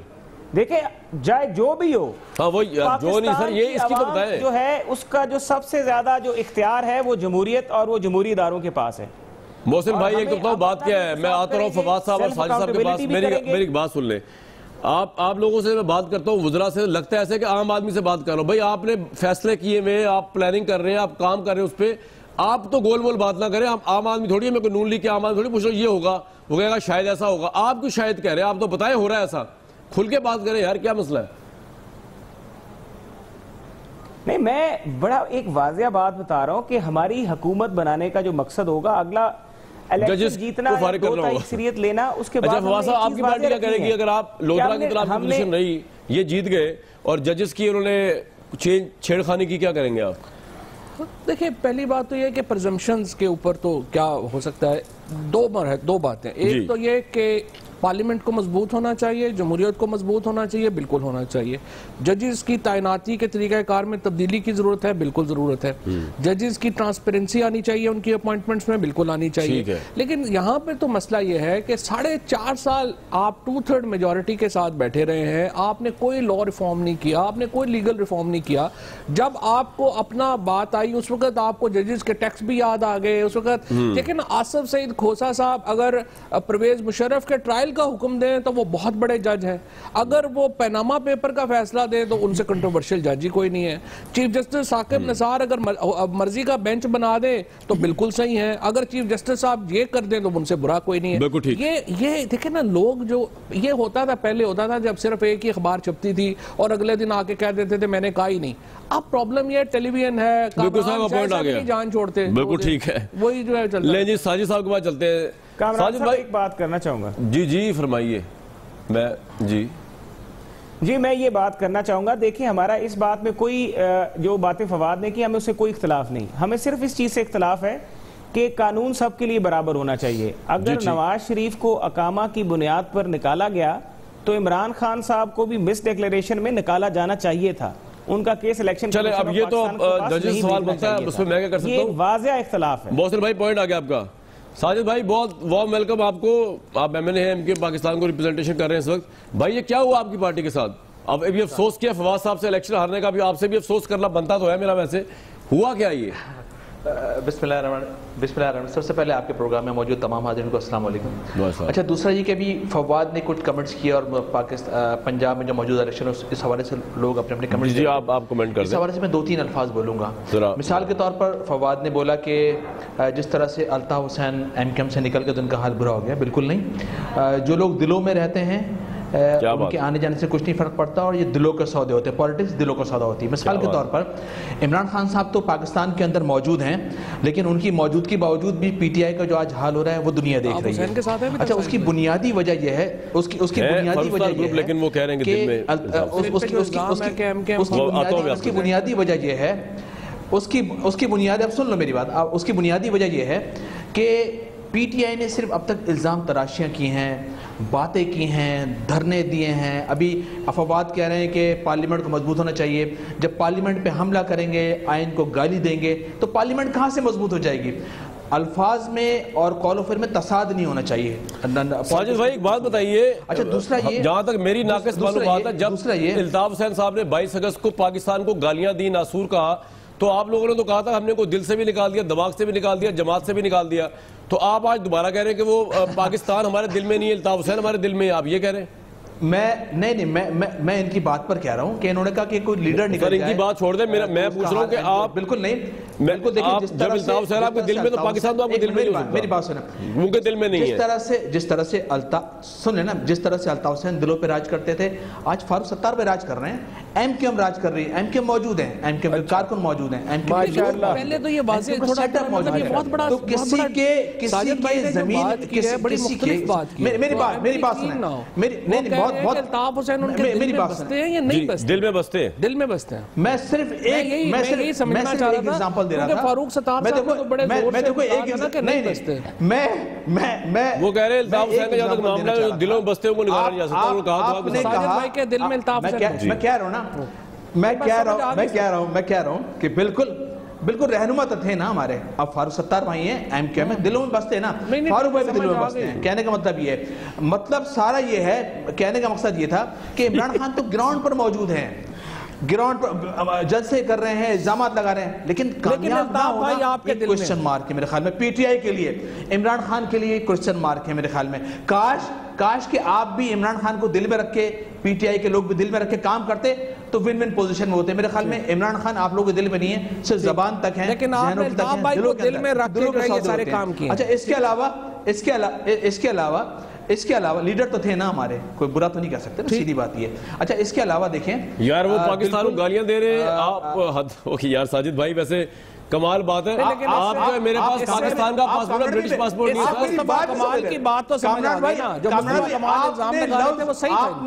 S8: دیکھیں جائے جو بھی ہو
S2: ہاں وہ جو نہیں سر یہ اس کی تو بتائیں۔
S8: جو ہے اس کا جو سب سے زیادہ جو اختیار ہے وہ جمہوریت اور وہ جمہوری اداروں کے پاس ہے۔
S2: محسن بھائی ایک تو بات کیا ہے میں آتا رہا ہوں فواد صاحب اور ساجد صاحب کے پاس۔ میری ایک بات سن لیں۔ آپ آپ لوگوں سے میں بات کرتا ہوں وزراء سے لگتا ہے ایسے کہ عام آدمی سے بات کر رہا ہوں۔ بھائی، آپ نے فیصلے کیے ہوئے آپ پلاننگ کر رہے ہیں، آپ کام کر رہے ہیں اس پہ۔ آپ تو گول مول بات نہ کریں آپ عام آدمی تھوڑی ہے میں کوئی نون لیگ کے عام آدمی تھوڑی پوچھ رہا ہوں یہ ہوگا، وہ کہے گا شاید ایسا ہوگا۔ آپ کیوں شاید کہہ رہے ہیں؟ آپ تو بتائیں، ہو رہا ہے ایسا؟ کھل کے بات کریں یار، کیا مسئلہ ہے؟
S8: نہیں، میں بڑا ایک واضح بات بتا رہا ہوں کہ ہماری حکومت بنانے کا جو مقصد ہوگا، اگلا الیکشن جیتنا
S2: کو فارغ
S8: دو
S2: کرنا ہوگا۔
S8: اکثریت لینا اس کے بعد
S2: اچھا
S8: ہم نے
S2: فواد صاحب
S8: ایک
S2: آپ
S8: چیز
S2: کی پارٹی کیا
S8: رکھنی
S2: گی
S8: ہے
S2: اگر آپ لودرا کی طرف
S8: ہم نے-
S2: پوزیشن رہی یہ جیت گئے اور ججز کی انہوں نے چھیڑ خانی کی کیا کریں گے آپ
S7: دیکھیں پہلی بات تو یہ ہے کہ پرزمپشنز کے اوپر تو کیا ہو سکتا ہے دو مرحل دو باتیں
S2: جی۔
S7: ایک تو یہ کہ پارلیمنٹ کو مضبوط ہونا چاہیے جمہوریت کو مضبوط ہونا چاہیے بالکل ہونا چاہیے۔ ججز کی تعیناتی کے طریقہ کار میں تبدیلی کی ضرورت ہے بالکل ضرورت ہے۔ ججز کی ٹرانسپیرنسی آنی چاہیے ان کی اپوائنٹمنٹس میں بالکل آنی چاہیے۔ لیکن یہاں پہ تو مسئلہ یہ ہے کہ ساڑھے چار سال آپ ٹو تھرڈ میجورٹی کے ساتھ بیٹھے رہے ہیں آپ نے کوئی لا ریفارم نہیں کیا آپ نے کوئی لیگل ریفارم نہیں کیا۔ جب آپ کو اپنا بات آئی اس وقت آپ کو ججز کے ٹیکس بھی یاد آ گئے اس وقت۔ لیکن آصف سعید کھوسا صاحب اگر پرویز مشرف کے ٹرائل کا حکم دیں تو وہ بہت بڑے جج ہیں۔ اگر وہ پیناما پیپر کا فیصلہ دیں تو ان سے کنٹروورشل جج ہی کوئی نہیں ہے۔ چیف جسٹس ثاقب نثار اگر مرضی کا بینچ بنا دے تو بالکل صحیح ہے اگر چیف جسٹس صاحب یہ کر دیں تو ان سے برا کوئی نہیں ہے۔ یہ یہ دیکھیں نا لوگ جو یہ ہوتا تھا پہلے ہوتا تھا جب صرف ایک ہی اخبار چھپتی تھی اور اگلے دن آ کے کہہ دیتے تھے میں نے کہا ہی نہیں۔ اب پرابلم یہ ٹیلی ویژن ہے
S2: بالکل صاحب
S7: جان چھوڑتے
S2: بالکل ٹھیک ہے۔
S7: وہی جو ہے
S2: لیں جی ساجد صاحب کے بعد چلتے ہیں۔
S8: کامران صاحب ایک بات کرنا چاہوں گا۔
S2: جی جی فرمائیے۔ میں جی۔
S8: جی میں یہ بات کرنا چاہوں گا دیکھیں ہمارا اس بات میں کوئی جو باتیں فواد نے کی ہمیں اس سے کوئی اختلاف نہیں۔ ہمیں صرف اس چیز سے اختلاف ہے کہ قانون سب کے لیے برابر ہونا چاہیے۔ اگر
S2: جی۔
S8: نواز شریف کو اقامہ کی بنیاد پر نکالا گیا تو عمران خان صاحب کو بھی مس ڈیکلیریشن میں نکالا جانا چاہیے تھا۔ ان کا کیس الیکشن
S2: چلے اب یہ تو ججز سوال بنتا ہے اس میں میں کیا کر سکتا
S8: یہ
S2: ہوں
S8: واضح اختلاف ہے۔
S2: بہت بھائی پوائنٹ آ گیا آپ کا۔ ساجد بھائی، بہت وارم ویلکم آپ کو۔ آپ ایم این اے ایم کے پاکستان کو ریپرزنٹیشن کر رہے ہیں اس وقت۔ بھائی، یہ کیا ہوا آپ کی پارٹی کے ساتھ؟ اب ابھی افسوس کیا، فواز صاحب سے الیکشن ہارنے کا بھی آپ سے بھی افسوس کرنا بنتا تو ہے میرا ویسے۔ ہوا کیا یہ؟
S9: بسم اللہ الرحمن بسم اللہ الرحمن۔ سب سے پہلے آپ کے پروگرام میں موجود تمام حاضرین کو السلام علیکم۔ اچھا دوسرا یہ کہ ابھی فواد نے کچھ کمنٹس کیے اور پاکستان پنجاب میں جو موجودہ الیکشن اس- حوالے سے لوگ اپنے اپنے
S2: جی
S9: کمنٹس
S2: جی آپ آپ کمنٹ کر
S9: اس حوالے سے میں دو تین الفاظ بولوں گا۔ مثال کے طور پر فواد نے بولا کہ جس طرح سے الطاف حسین ایم کیم سے نکل کے تو ان کا حال برا ہو گیا بالکل نہیں۔ جو لوگ دلوں میں رہتے ہیں
S2: کیا
S9: ان کے آنے جانے سے کچھ نہیں فرق پڑتا اور یہ دلوں کے سودے ہوتے ہیں۔ پالیٹکس دلوں کا سودا ہوتی ہے۔ مثال کے طور پر عمران خان صاحب تو پاکستان کے اندر موجود ہیں لیکن ان کی موجودگی باوجود بھی پی ٹی آئی کا جو آج حال ہو رہا ہے وہ دنیا دیکھ رہی ہے۔ اچھا اس کی بنیادی وجہ یہ ہے اس کی اس کی بنیادی وجہ یہ ہے
S2: لیکن وہ کہہ رہے ہیں کہ۔
S9: اس- اس کی- بنیادی-۔ بنیادی وجہ یہ ہے اس کی اس کی بنیاد اب سن لو میری بات اس کی بنیادی وجہ یہ ہے کہ پی ٹی آئی نے صرف اب تک الزام تراشیاں کی ہیں۔ باتیں کی ہیں دھرنے دیے ہیں۔ ابھی افواد کہہ رہے ہیں کہ پارلیمنٹ کو مضبوط ہونا چاہیے۔ جب پارلیمنٹ پہ حملہ کریں گے آئین کو گالی دیں گے تو پارلیمنٹ کہاں سے مضبوط ہو جائے گی؟ الفاظ میں اور کال و فر میں تصاد نہیں ہونا چاہیے۔
S2: ساجد بھائی ایک بات بتائیے۔
S9: اچھا دوسرا یہ
S2: جہاں تک میری ناقص
S9: دوسرا
S2: معلوم بات ہے جب الطاف حسین صاحب نے بائیس اگست کو پاکستان کو گالیاں دی ناسور کہا تو آپ لوگوں نے تو کہا تھا ہم نے کو دل سے بھی نکال دیا دماغ سے بھی نکال دیا جماعت سے بھی نکال دیا۔ تو آپ آج دوبارہ کہہ رہے ہیں کہ وہ پاکستان ہمارے دل میں نہیں ہے الطاف حسین ہمارے دل میں ہے آپ یہ کہہ رہے ہیں۔
S9: میں نہیں نہیں میں ان کی بات پر کہہ رہا ہوں کہ انہوں نے کہا کہ کوئی لیڈر نکل
S2: سر ان کی
S9: جائے۔
S2: بات چھوڑ دیں میں پوچھ رہا ہوں کہ آپ
S9: بالکل نہیں بالکل دیکھیں جس طرح سے
S2: حسین آپ کے
S9: جس
S2: دل
S9: طرح
S2: میں تو پاکستان تو آپ کے دل میں نہیں۔
S9: میری بات سنیں۔
S2: ان کے دل میں نہیں
S9: جس
S2: ہے۔
S9: طرح سے جس طرح سے الطاف سن لینا جس طرح سے الطاف حسین دلوں پہ راج کرتے تھے آج فاروق ستار پہ راج کر رہے ہیں۔ ایم کیو ایم راج کر رہی ہے ایم کیو ایم موجود ہیں ایم کیو ایم کے کارکن موجود ہیں ایم کیو ایم
S7: پہلے تو یہ واضح تھوڑا
S9: کا setup
S7: مطلب
S9: موجود ہے۔
S7: بہت بڑا
S9: تو کسی کے کسی کے
S7: جو
S9: زمین کسی
S7: بڑی
S9: کسی کے
S7: مختلف بات کی
S9: میری بات میری بات سنیں۔ میری نہیں بہت بہت
S7: الطاف حسین ان کے دل میں بستے ہیں یا
S2: جی
S7: نہیں بستے
S2: دل میں بستے ہیں۔
S7: دل میں بستے ہیں۔
S9: میں صرف ایک میں صرف
S7: یہی سمجھنا
S9: میں صرف
S7: چاہ رہا
S9: ایک
S7: تھا،
S9: example دے رہا تھا۔
S7: فاروق ستار
S9: میں
S7: صاحب تو بڑے زور
S9: میں
S7: سے
S9: دیکھو ایک
S7: تھا
S9: نہیں
S7: بستے۔
S9: میں میں میں
S2: وہ کہہ رہے ہیں الطاف حسین کا
S9: example
S2: معاملہ ہے دلوں بستے ہیں وہ نکالا نہیں جا سکتا
S9: آپ-
S2: انہوں نے کہا
S9: نے
S7: ساجد
S9: کہا
S7: بھائی کے دل میں الطاف
S9: میں
S7: حسین
S9: میں کہہ رہا ہوں نا میں کہہ رہا ہوں میں کہہ رہا ہوں میں کہہ رہا ہوں کہ بالکل بالکل رہنما تو تھے نا ہمارے۔ اب فاروق ستار بھائی ہیں ایم کیو میں دلوں میں بستے ہیں نا فاروق بھائی بھی دلوں میں بستے۔ ہیں۔ کہنے کا مطلب یہ ہے۔ مطلب سارا یہ ہے کہنے کا مقصد یہ تھا کہ عمران خان تو گراؤنڈ پر موجود ہیں۔ گراؤنڈ پر جلسے کر رہے ہیں الزامات لگا رہے ہیں لیکن کامیاب نہ ہونا یہ
S7: میں۔
S9: کوشچن مارک ہے میرے خیال میں پی ٹی آئی کے لیے عمران خان کے لیے کوشچن مارک ہے میرے خیال میں۔ کاش کاش کہ آپ بھی عمران خان کو دل میں رکھ کے پی ٹی آئی کے لوگ بھی دل میں رکھ کے کام کرتے تو ون ون پوزیشن میں ہوتے۔ میرے خیال میں عمران خان آپ لوگوں کے دل میں نہیں ہے صرف زبان تک ہیں
S7: لیکن آپ نے الطاف
S9: ہیں،
S7: بھائی کو دل میں رکھ کے یہ سارے
S9: ہیں۔
S7: کام کیے۔ ہیں۔
S9: اچھا اس کے علاوہ اس کے علاوہ اس کے علاوہ لیڈر تو تھے نا ہمارے کوئی برا تو نہیں کہہ سکتے نا سیدھی بات یہ۔ اچھا اس کے علاوہ دیکھیں۔
S2: یار وہ پاکستان کو گالیاں دے رہے ہیں۔ آپ حد اوکے یار ساجد بھائی ویسے کمال بات ہے۔ آپ جو ہے میرے پاس پاکستان کا پاسپورٹ ہے برٹش
S9: بھی-
S2: پاسپورٹ نہیں ہے۔
S7: کمال کی بات تو سمجھ آ گئی نا، جو کمال الزام
S9: نے
S7: لگا رہے تھے، وہ صحیح تھا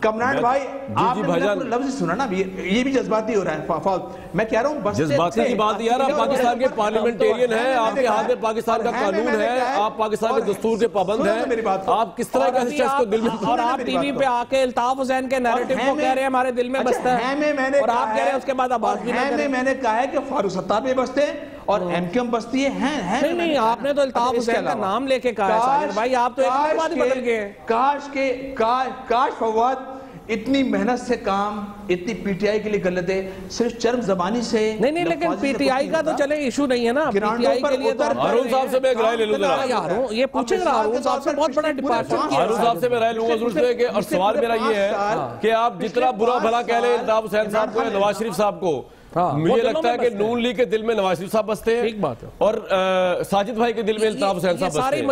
S9: کمران بھائی
S2: جی-
S9: آپ
S2: جی
S9: نے لفظ سنا نا یہ بھی جذباتی ہو رہا ہے میں کہہ رہا ہوں
S2: جذباتی کی بات یار آپ پاکستان کے پارلیمنٹیرین ہیں آپ کے ہاتھ میں پاکستان کا قانون ہے آپ پاکستان کے دستور کے پابند ہیں۔ آپ کس طرح کا شخص کو دل میں
S7: اور آپ ٹی وی پہ
S9: کو۔
S7: آ کے الطاف حسین کے نیریٹو کو کہہ رہے ہیں ہمارے دل میں
S9: اچھا،
S7: بستا ہے۔ اور آپ کہہ رہے
S9: ہے-
S7: ہیں اس کے بعد آپ
S9: اور
S7: بات بھی نہ
S9: ہیں میں
S7: کریں۔
S9: میں نے کہا ہے کہ فاروق ستار بھی بستے ہیں اور ایم کیو ایم بستی ہے ہیں ہیں
S7: نہیں نہیں
S9: نے
S7: آپ نے تو الطاف حسین کا نام لے کے کہا ہے ساجد بھائی آپ تو ایک بعد بدل گئے۔ ہیں
S9: کاش کے کاش فواد اتنی محنت سے کام اتنی پی ٹی آئی کے لیے غلط ہے صرف چرم زبانی سے
S7: نہیں نہیں لیکن پی ٹی آئی کا تو۔ چلے ایشو نہیں ہے نا۔ پی ٹی آئی کے لیے تو
S2: ہارون صاحب سے میں ایک رائے لے لوں ذرا
S7: ہارون یہ پوچھے گا ہارون صاحب سے بہت بڑا ڈپارچر
S2: ہارون صاحب سے میں رائے لوں گا ضرور سے کہ اور سوال میرا یہ ہے کہ آپ جتنا برا بھلا کہہ لیں الطاف حسین صاحب کو یا نواز شریف صاحب کو مجھے
S7: دلوں
S2: لگتا ہے کہ۔ نون لیگ کے دل میں نواز شریف صاحب بستے ہیں
S7: بات۔
S2: اور ساجد بھائی کے دل میں الطاف حسین صاحب بستے ہیں۔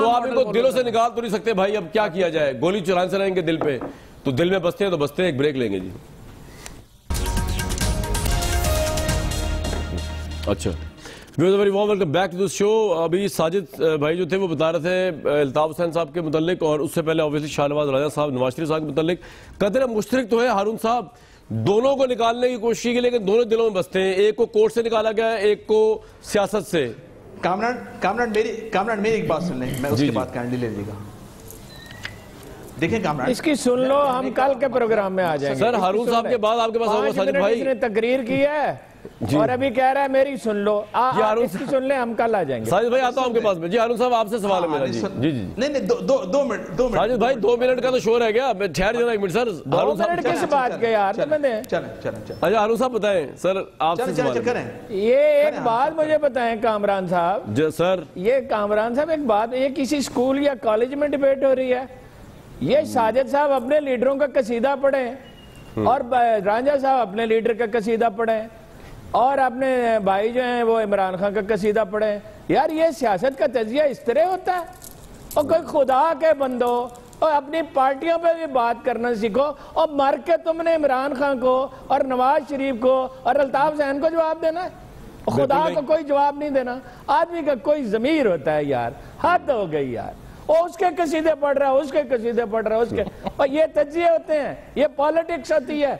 S2: تو آپ ان کو دلوں سے نکال تو نہیں سکتے بھائی اب کیا کیا جائے؟ گولی چلان سے رہیں گے دل پہ۔ تو دل میں بستے ہیں تو بستے ہیں ایک بریک لیں گے جی۔ اچھا۔ Very warm welcome back to this show. ابھی ساجد بھائی جو تھے وہ بتا رہے تھے الطاف حسین صاحب کے متعلق اور اس سے پہلے شاہ نواز راجہ صاحب نواز شریف صاحب کے متعلق۔ قدر مشترک تو ہے ہارون صاحب دونوں کو نکالنے کی کوشش کی لیکن دونوں دلوں میں بستے ہیں ایک کو کورٹ سے نکالا گیا ہے ایک کو سیاست سے۔
S9: کامران کامران میری کامران میری ایک بات سن لیں۔ میں اس
S2: جی،
S9: کے
S2: جی۔
S9: بعد کینڈی لے لیے گا۔ دیکھیں کامران۔
S6: اس کی سن لو ہم کل کے پروگرام میں آ جائیں گے۔
S2: سر ہارون
S6: سن
S2: صاحب۔ کے بعد آپ کے پاس آؤں گا
S6: پانچ
S2: ساجد
S6: منٹ
S2: بھائی۔
S6: اس نے تقریر کی ہے۔ اور ابھی کہہ رہا ہے میری سن لو۔
S2: جی،
S6: آپ اس کی سن لیں ہم کل آ جائیں گے۔
S2: ساجد بھائی آتا ہوں آپ کے پاس میں۔ جی ہارون صاحب آپ سے سوال ہے میرا۔ جی جی جی۔
S9: نہیں نہیں دو منٹ دو منٹ۔
S2: ساجد بھائی دو منٹ کا تو شور ہے کیا؟ میں ٹھہر جانا ایک منٹ سر۔
S6: دو
S2: ہارون صاحب
S6: منٹ کس بات کے یار؟ تو میں نے
S9: چلیں چلیں چلیں۔
S2: اچھا ہارون صاحب بتائیں۔ سر آپ سے سوال ہے۔
S9: کریں
S6: یہ ایک بات مجھے بتائیں کامران صاحب۔
S2: جی سر۔
S6: یہ کامران صاحب ایک بات یہ کسی اسکول یا کالج میں ڈیبیٹ ہو رہی ہے؟ یہ ساجد صاحب اپنے لیڈروں کا قصیدہ پڑھیں اور رانجھا صاحب اپنے لیڈر کا قصیدہ پڑھیں۔ اور اپنے بھائی جو ہیں وہ عمران خان کا قصیدہ پڑھیں۔ یار یہ سیاست کا تجزیہ اس طرح ہوتا ہے۔ اور کوئی خدا کے بندو اور اپنی پارٹیوں پہ بھی بات کرنا سیکھو اور مر کے تم نے عمران خان کو اور نواز شریف کو اور الطاف حسین کو جواب دینا ہے۔ خدا کو کوئی جواب نہیں دینا۔ آدمی کا کوئی ضمیر ہوتا ہے یار۔ حد ہو گئی یار۔ وہ اس کے قصیدے پڑھ رہا ہے اس کے قصیدے پڑھ رہا ہے اس کے۔ اور یہ تجزیے ہوتے ہیں یہ پالیٹکس ہوتی ہے۔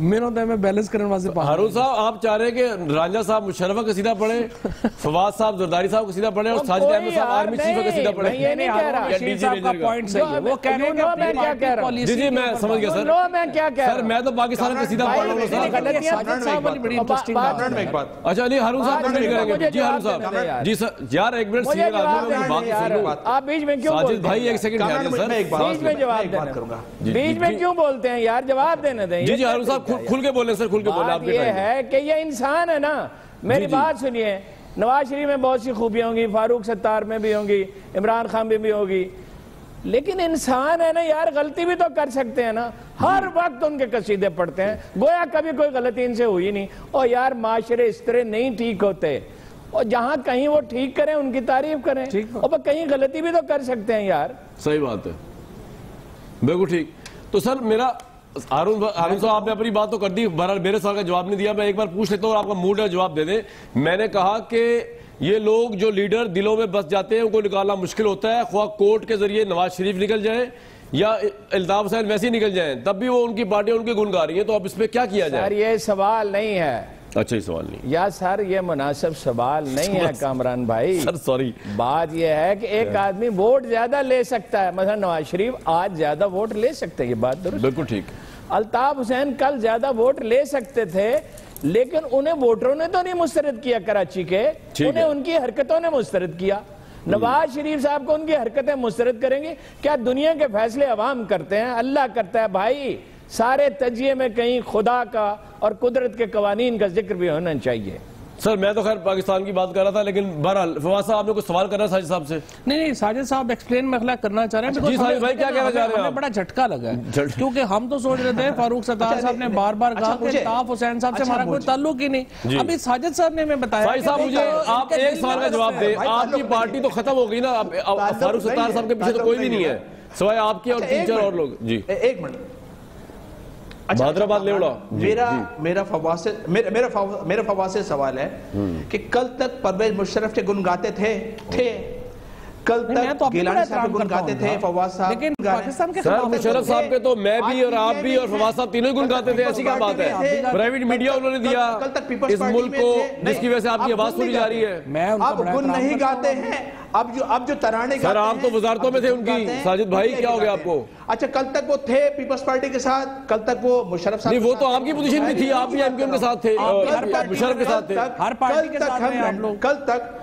S7: میرا ہوتا ہے میں بیلنس کرنے واسے پاہ
S2: ہارون صاحب آپ چاہ رہے ہیں کہ رانجہ صاحب مشرفہ قصیدہ پڑھے فواز صاحب زرداری صاحب قصیدہ پڑھے اور ساجد احمد صاحب آرمی چیف کا قصیدہ پڑھے میں
S8: یہ نہیں کہہ رہا۔
S2: شیر
S7: صاحب کا۔ پوائنٹ صحیح ہے۔ وہ کہہ رہے ہیں
S8: کہ کہہ رہا
S2: جی جی میں سمجھ گیا سر۔
S8: نو میں کیا کہہ رہا
S2: سر میں تو پاکستان کا قصیدہ پڑھ رہا ہوں
S7: بڑی
S2: اچھا نہیں ہارون صاحب جی ہارون صاحب۔
S8: جی،,
S2: جی سر یار ایک منٹ سیدھے
S8: آپ بیچ میں کیوں بولتے ہیں
S2: ساجد بھائی
S9: ایک
S2: سیکنڈ
S9: میں
S2: سر
S8: بیچ میں جواب دینا۔
S9: جی، جی،
S8: بیچ میں جی۔ کیوں بولتے ہیں یار؟ جواب دینا دیں۔
S2: جی جی حرم صاحب کھل کے بولیں سر کھل کے بولیں
S8: بات یہ ہے کہ یہ انسان ہے نا۔ میری بات سنیے۔ نواز شریف میں بہت سی خوبی ہوں گی فاروق ستار میں بھی ہوں گی عمران خان بھی بھی ہوگی۔ لیکن انسان ہے نا یار غلطی بھی تو کر سکتے ہیں نا۔ ہر وقت ان کے قصیدے پڑھتے ہیں۔ گویا کبھی کوئی غلطی ان سے ہوئی نہیں۔ اور یار معاشرے اس طرح نہیں ٹھیک ہوتے۔ اور جہاں کہیں وہ ٹھیک کریں ان کی تعریف کریں۔ اور کہیں غلطی بھی تو کر سکتے ہیں یار۔
S2: صحیح بات ہے۔ بالکل ٹھیک۔ تو سر میرا ہارون صاحب آپ نے اپنی بات تو کر دی۔ بہرحال میرے سوال کا جواب نہیں دیا۔ میں ایک بار پوچھ لیتا ہوں اور آپ کا موڈ ہے جواب دے دیں۔ میں نے کہا کہ یہ لوگ جو لیڈر دلوں میں بس جاتے ہیں ان کو نکالنا مشکل ہوتا ہے۔ خواہ کوٹ کے ذریعے نواز شریف نکل جائیں یا التاف حسین ویسے ہی نکل جائیں تب بھی وہ ان کی پارٹیاں ان کے گنگا رہی ہیں۔ تو اب اس پہ کیا کیا جائے؟
S8: یہ سوال نہیں ہے۔
S2: اچھا ہی سوال نہیں۔
S8: یا سر یہ مناسب سوال نہیں ہے کامران بھائی۔
S2: Sir sorry.
S8: بات یہ ہے کہ ایک آدمی ووٹ زیادہ لے سکتا ہے۔ مثلا نواز شریف آج زیادہ ووٹ لے سکتے ہیں یہ بات درست۔
S2: بلکل ٹھیک۔
S8: الطاف حسین کل زیادہ ووٹ لے سکتے تھے لیکن انہیں ووٹروں نے تو نہیں مسترد کیا کراچی کے انہیں ان کی حرکتوں نے مسترد کیا۔ نواز شریف صاحب کو ان کی حرکتیں مسترد کریں گے۔ کیا دنیا کے فیصلے عوام کرتے ہیں؟ اللہ کرتا ہے بھائی۔ سارے تجیے میں کہیں خدا کا اور قدرت کے قوانین کا ذکر بھی ہونا چاہیے۔
S2: سر میں تو خیر پاکستان کی بات کر رہا تھا لیکن بہرحال فواز صاحب آپ نے کچھ سوال کرنا ساجد صاحب سے؟
S7: نہیں نہیں ساجد صاحب ایکسپلین میں اخلاق کرنا چاہ رہے ہیں۔
S2: اچھا،
S7: جی
S2: ساجد بھائی کیا کہنا چاہ رہے ہیں
S7: ہمیں بڑا جھٹکا لگا ہے۔ کیونکہ ہم تو سوچ رہے تھے فاروق ستار اچھا، صاحب نے بار بار اچھا، کہا کہ تاف حسین صاحب سے ہمارا کوئی تعلق ہی نہیں۔ جی۔ ابھی ساجد صاحب نے ہمیں بتایا ساجد
S2: صاحب مجھے آپ ایک سوال کا جواب دیں۔ آپ کی پارٹی تو ختم ہو گئی نا۔ فاروق ستار صاحب کے پیچھے تو کوئی بھی
S9: نہیں ہے۔
S2: سوائے آپ کے اور تین اور لوگ۔ جی۔
S9: ایک منٹ۔ اچھا،
S2: بہدر آباد لے اڑا
S9: میرا میرا سوال ہے کہ کل تک پرویز مشرف کے گنگاتے تھے تھے۔ کل تک گیلانی صاحب گن گاتے تھے فواز صاحب
S7: لیکن پاکستان کے
S2: سر مشرف صاحب کے تو میں بھی اور آپ بھی اور فواز صاحب تینوں گن گاتے تھے ایسی کیا بات ہے؟ پرائیویٹ میڈیا انہوں نے دیا اس ملک کو جس کی وجہ سے آپ کی آواز سنی جا رہی ہے۔
S7: آپ
S9: گن نہیں گاتے ہیں۔ اب جو اب جو ترانے گاتے ہیں سر
S2: آپ تو وزارتوں میں تھے ان کی ساجد بھائی کیا ہو گیا آپ کو؟
S9: اچھا کل تک وہ تھے پیپلز پارٹی کے ساتھ کل تک وہ مشرف صاحب
S2: نہیں وہ تو آپ کی پوزیشن بھی تھی آپ بھی ایم ایم کے ساتھ تھے۔ مشرف کے ساتھ تھے۔
S7: ہر پارٹی کے ساتھ ہیں ہم لوگ
S9: کل تک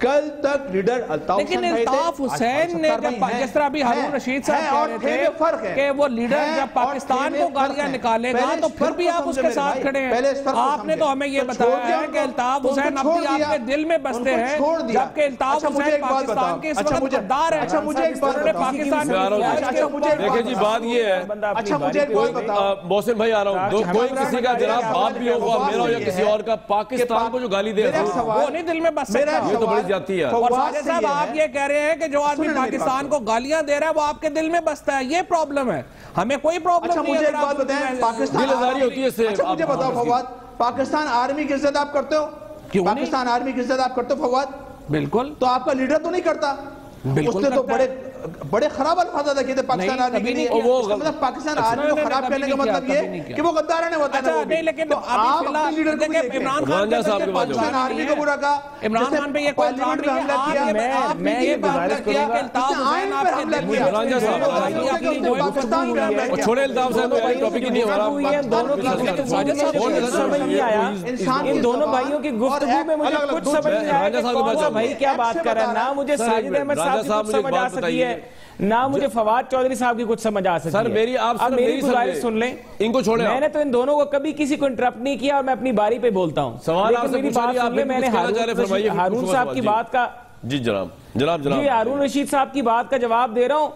S9: کل تک لیڈر الطاف حسین لیکن
S7: الطاف حسین نے جب جس طرح بھی ہارون رشید صاحب کہہ رہے
S9: تھے
S7: کہ وہ لیڈر جب پاکستان کو گالیاں نکالے گا تو پھر بھی آپ اس کے ساتھ کھڑے ہیں۔ آپ نے تو ہمیں یہ بتایا ہے کہ الطاف حسین اب بھی آپ کے دل میں بستے ہیں جبکہ الطاف حسین پاکستان کے اس وقت قدار ہے
S9: اچھا مجھے ایک بات
S2: بتاؤں
S7: دیکھیں
S2: جی, جی، بات یہ ہے۔
S9: اچھا مجھے ایک بات
S2: بتاؤں محسن بھائی آ رہا ہوں۔ کوئی کسی کا جناب باپ بھی ہوگا میرا یا کسی اور کا۔ پاکستان کو جو گالی دے رہا
S9: ہوں
S7: وہ نہیں دل میں
S9: بستے
S7: ہیں
S2: یہ تو بڑی جاتی ہے۔
S7: صاحب آپ یہ کہہ رہے ہیں کہ جو آدمی پاکستان کو۔ گالیاں دے رہا ہے وہ آپ کے دل میں بستا ہے۔ یہ پرابلم ہے۔ ہمیں کوئی پرابلم
S9: اچھا،
S7: نہیں ہے
S9: ایک بات بتائیں پاکستان
S2: ہوتی ہے
S9: اچھا، مجھے بتاؤ فواد پاکستان آرمی کی عزت آپ کرتے ہو؟
S7: کیوں نہیں؟
S9: پاکستان آرمی کی عزت آپ کرتے ہو فواد؟
S7: بالکل۔
S9: تو آپ کا لیڈر تو نہیں کرتا؟ اس نے تو بڑے خراب الفاظ ادا کیے تھے پاکستان آدمی
S7: نہیں
S2: کیا
S9: مطلب پاکستان آرمی کو خراب کرنے کا مطلب یہ کہ وہ غدارہ نے وطن
S7: اچھا نہیں لیکن
S9: تو آپ اپنی لیڈر کو
S7: دیکھیں عمران خان کا
S2: صاحب
S9: پاکستان آرمی کو برا کہا
S7: عمران خان پہ یہ کوئی
S9: پارلیمنٹ
S7: نہیں
S9: حملہ کیا
S7: آپ نے یہ
S8: گزارش کروں گا۔
S9: التاف
S7: حسین آپ کے مجھے
S2: رانجا صاحب
S7: اپنی
S8: پاکستان کا
S7: حملہ
S2: کیا چھوڑے التاف صاحب کوئی ٹاپک ہی نہیں
S8: ہو رہا۔ یہ دونوں کی گفتگو مجھے سمجھ نہیں آیا ان دونوں بھائیوں کی گفتگو میں مجھے کچھ سمجھ نہیں آیا کہ کون سا بھائی کیا بات کر رہا ہے۔ نہ مجھے ساجد احمد صاحب کی کچھ سمجھ آ
S2: سکی
S8: ہے نہ مجھے فواد چودھری صاحب کی کچھ سمجھ آ سکتی
S2: سر میری آپ
S8: اب میری گزارش سن لیں۔
S2: ان کو چھوڑیں
S8: میں نے تو ان دونوں کو کبھی کسی کو انٹرپٹ نہیں کیا اور میں اپنی باری پہ بولتا ہوں۔
S2: سوال آپ سے پوچھا آپ نے
S8: میں نے
S2: حارون
S8: صاحب کی
S2: جی۔
S8: بات کا
S2: جی جناب جناب
S8: جی، جناب ہارون رشید صاحب کی بات کا جواب دے رہا ہوں۔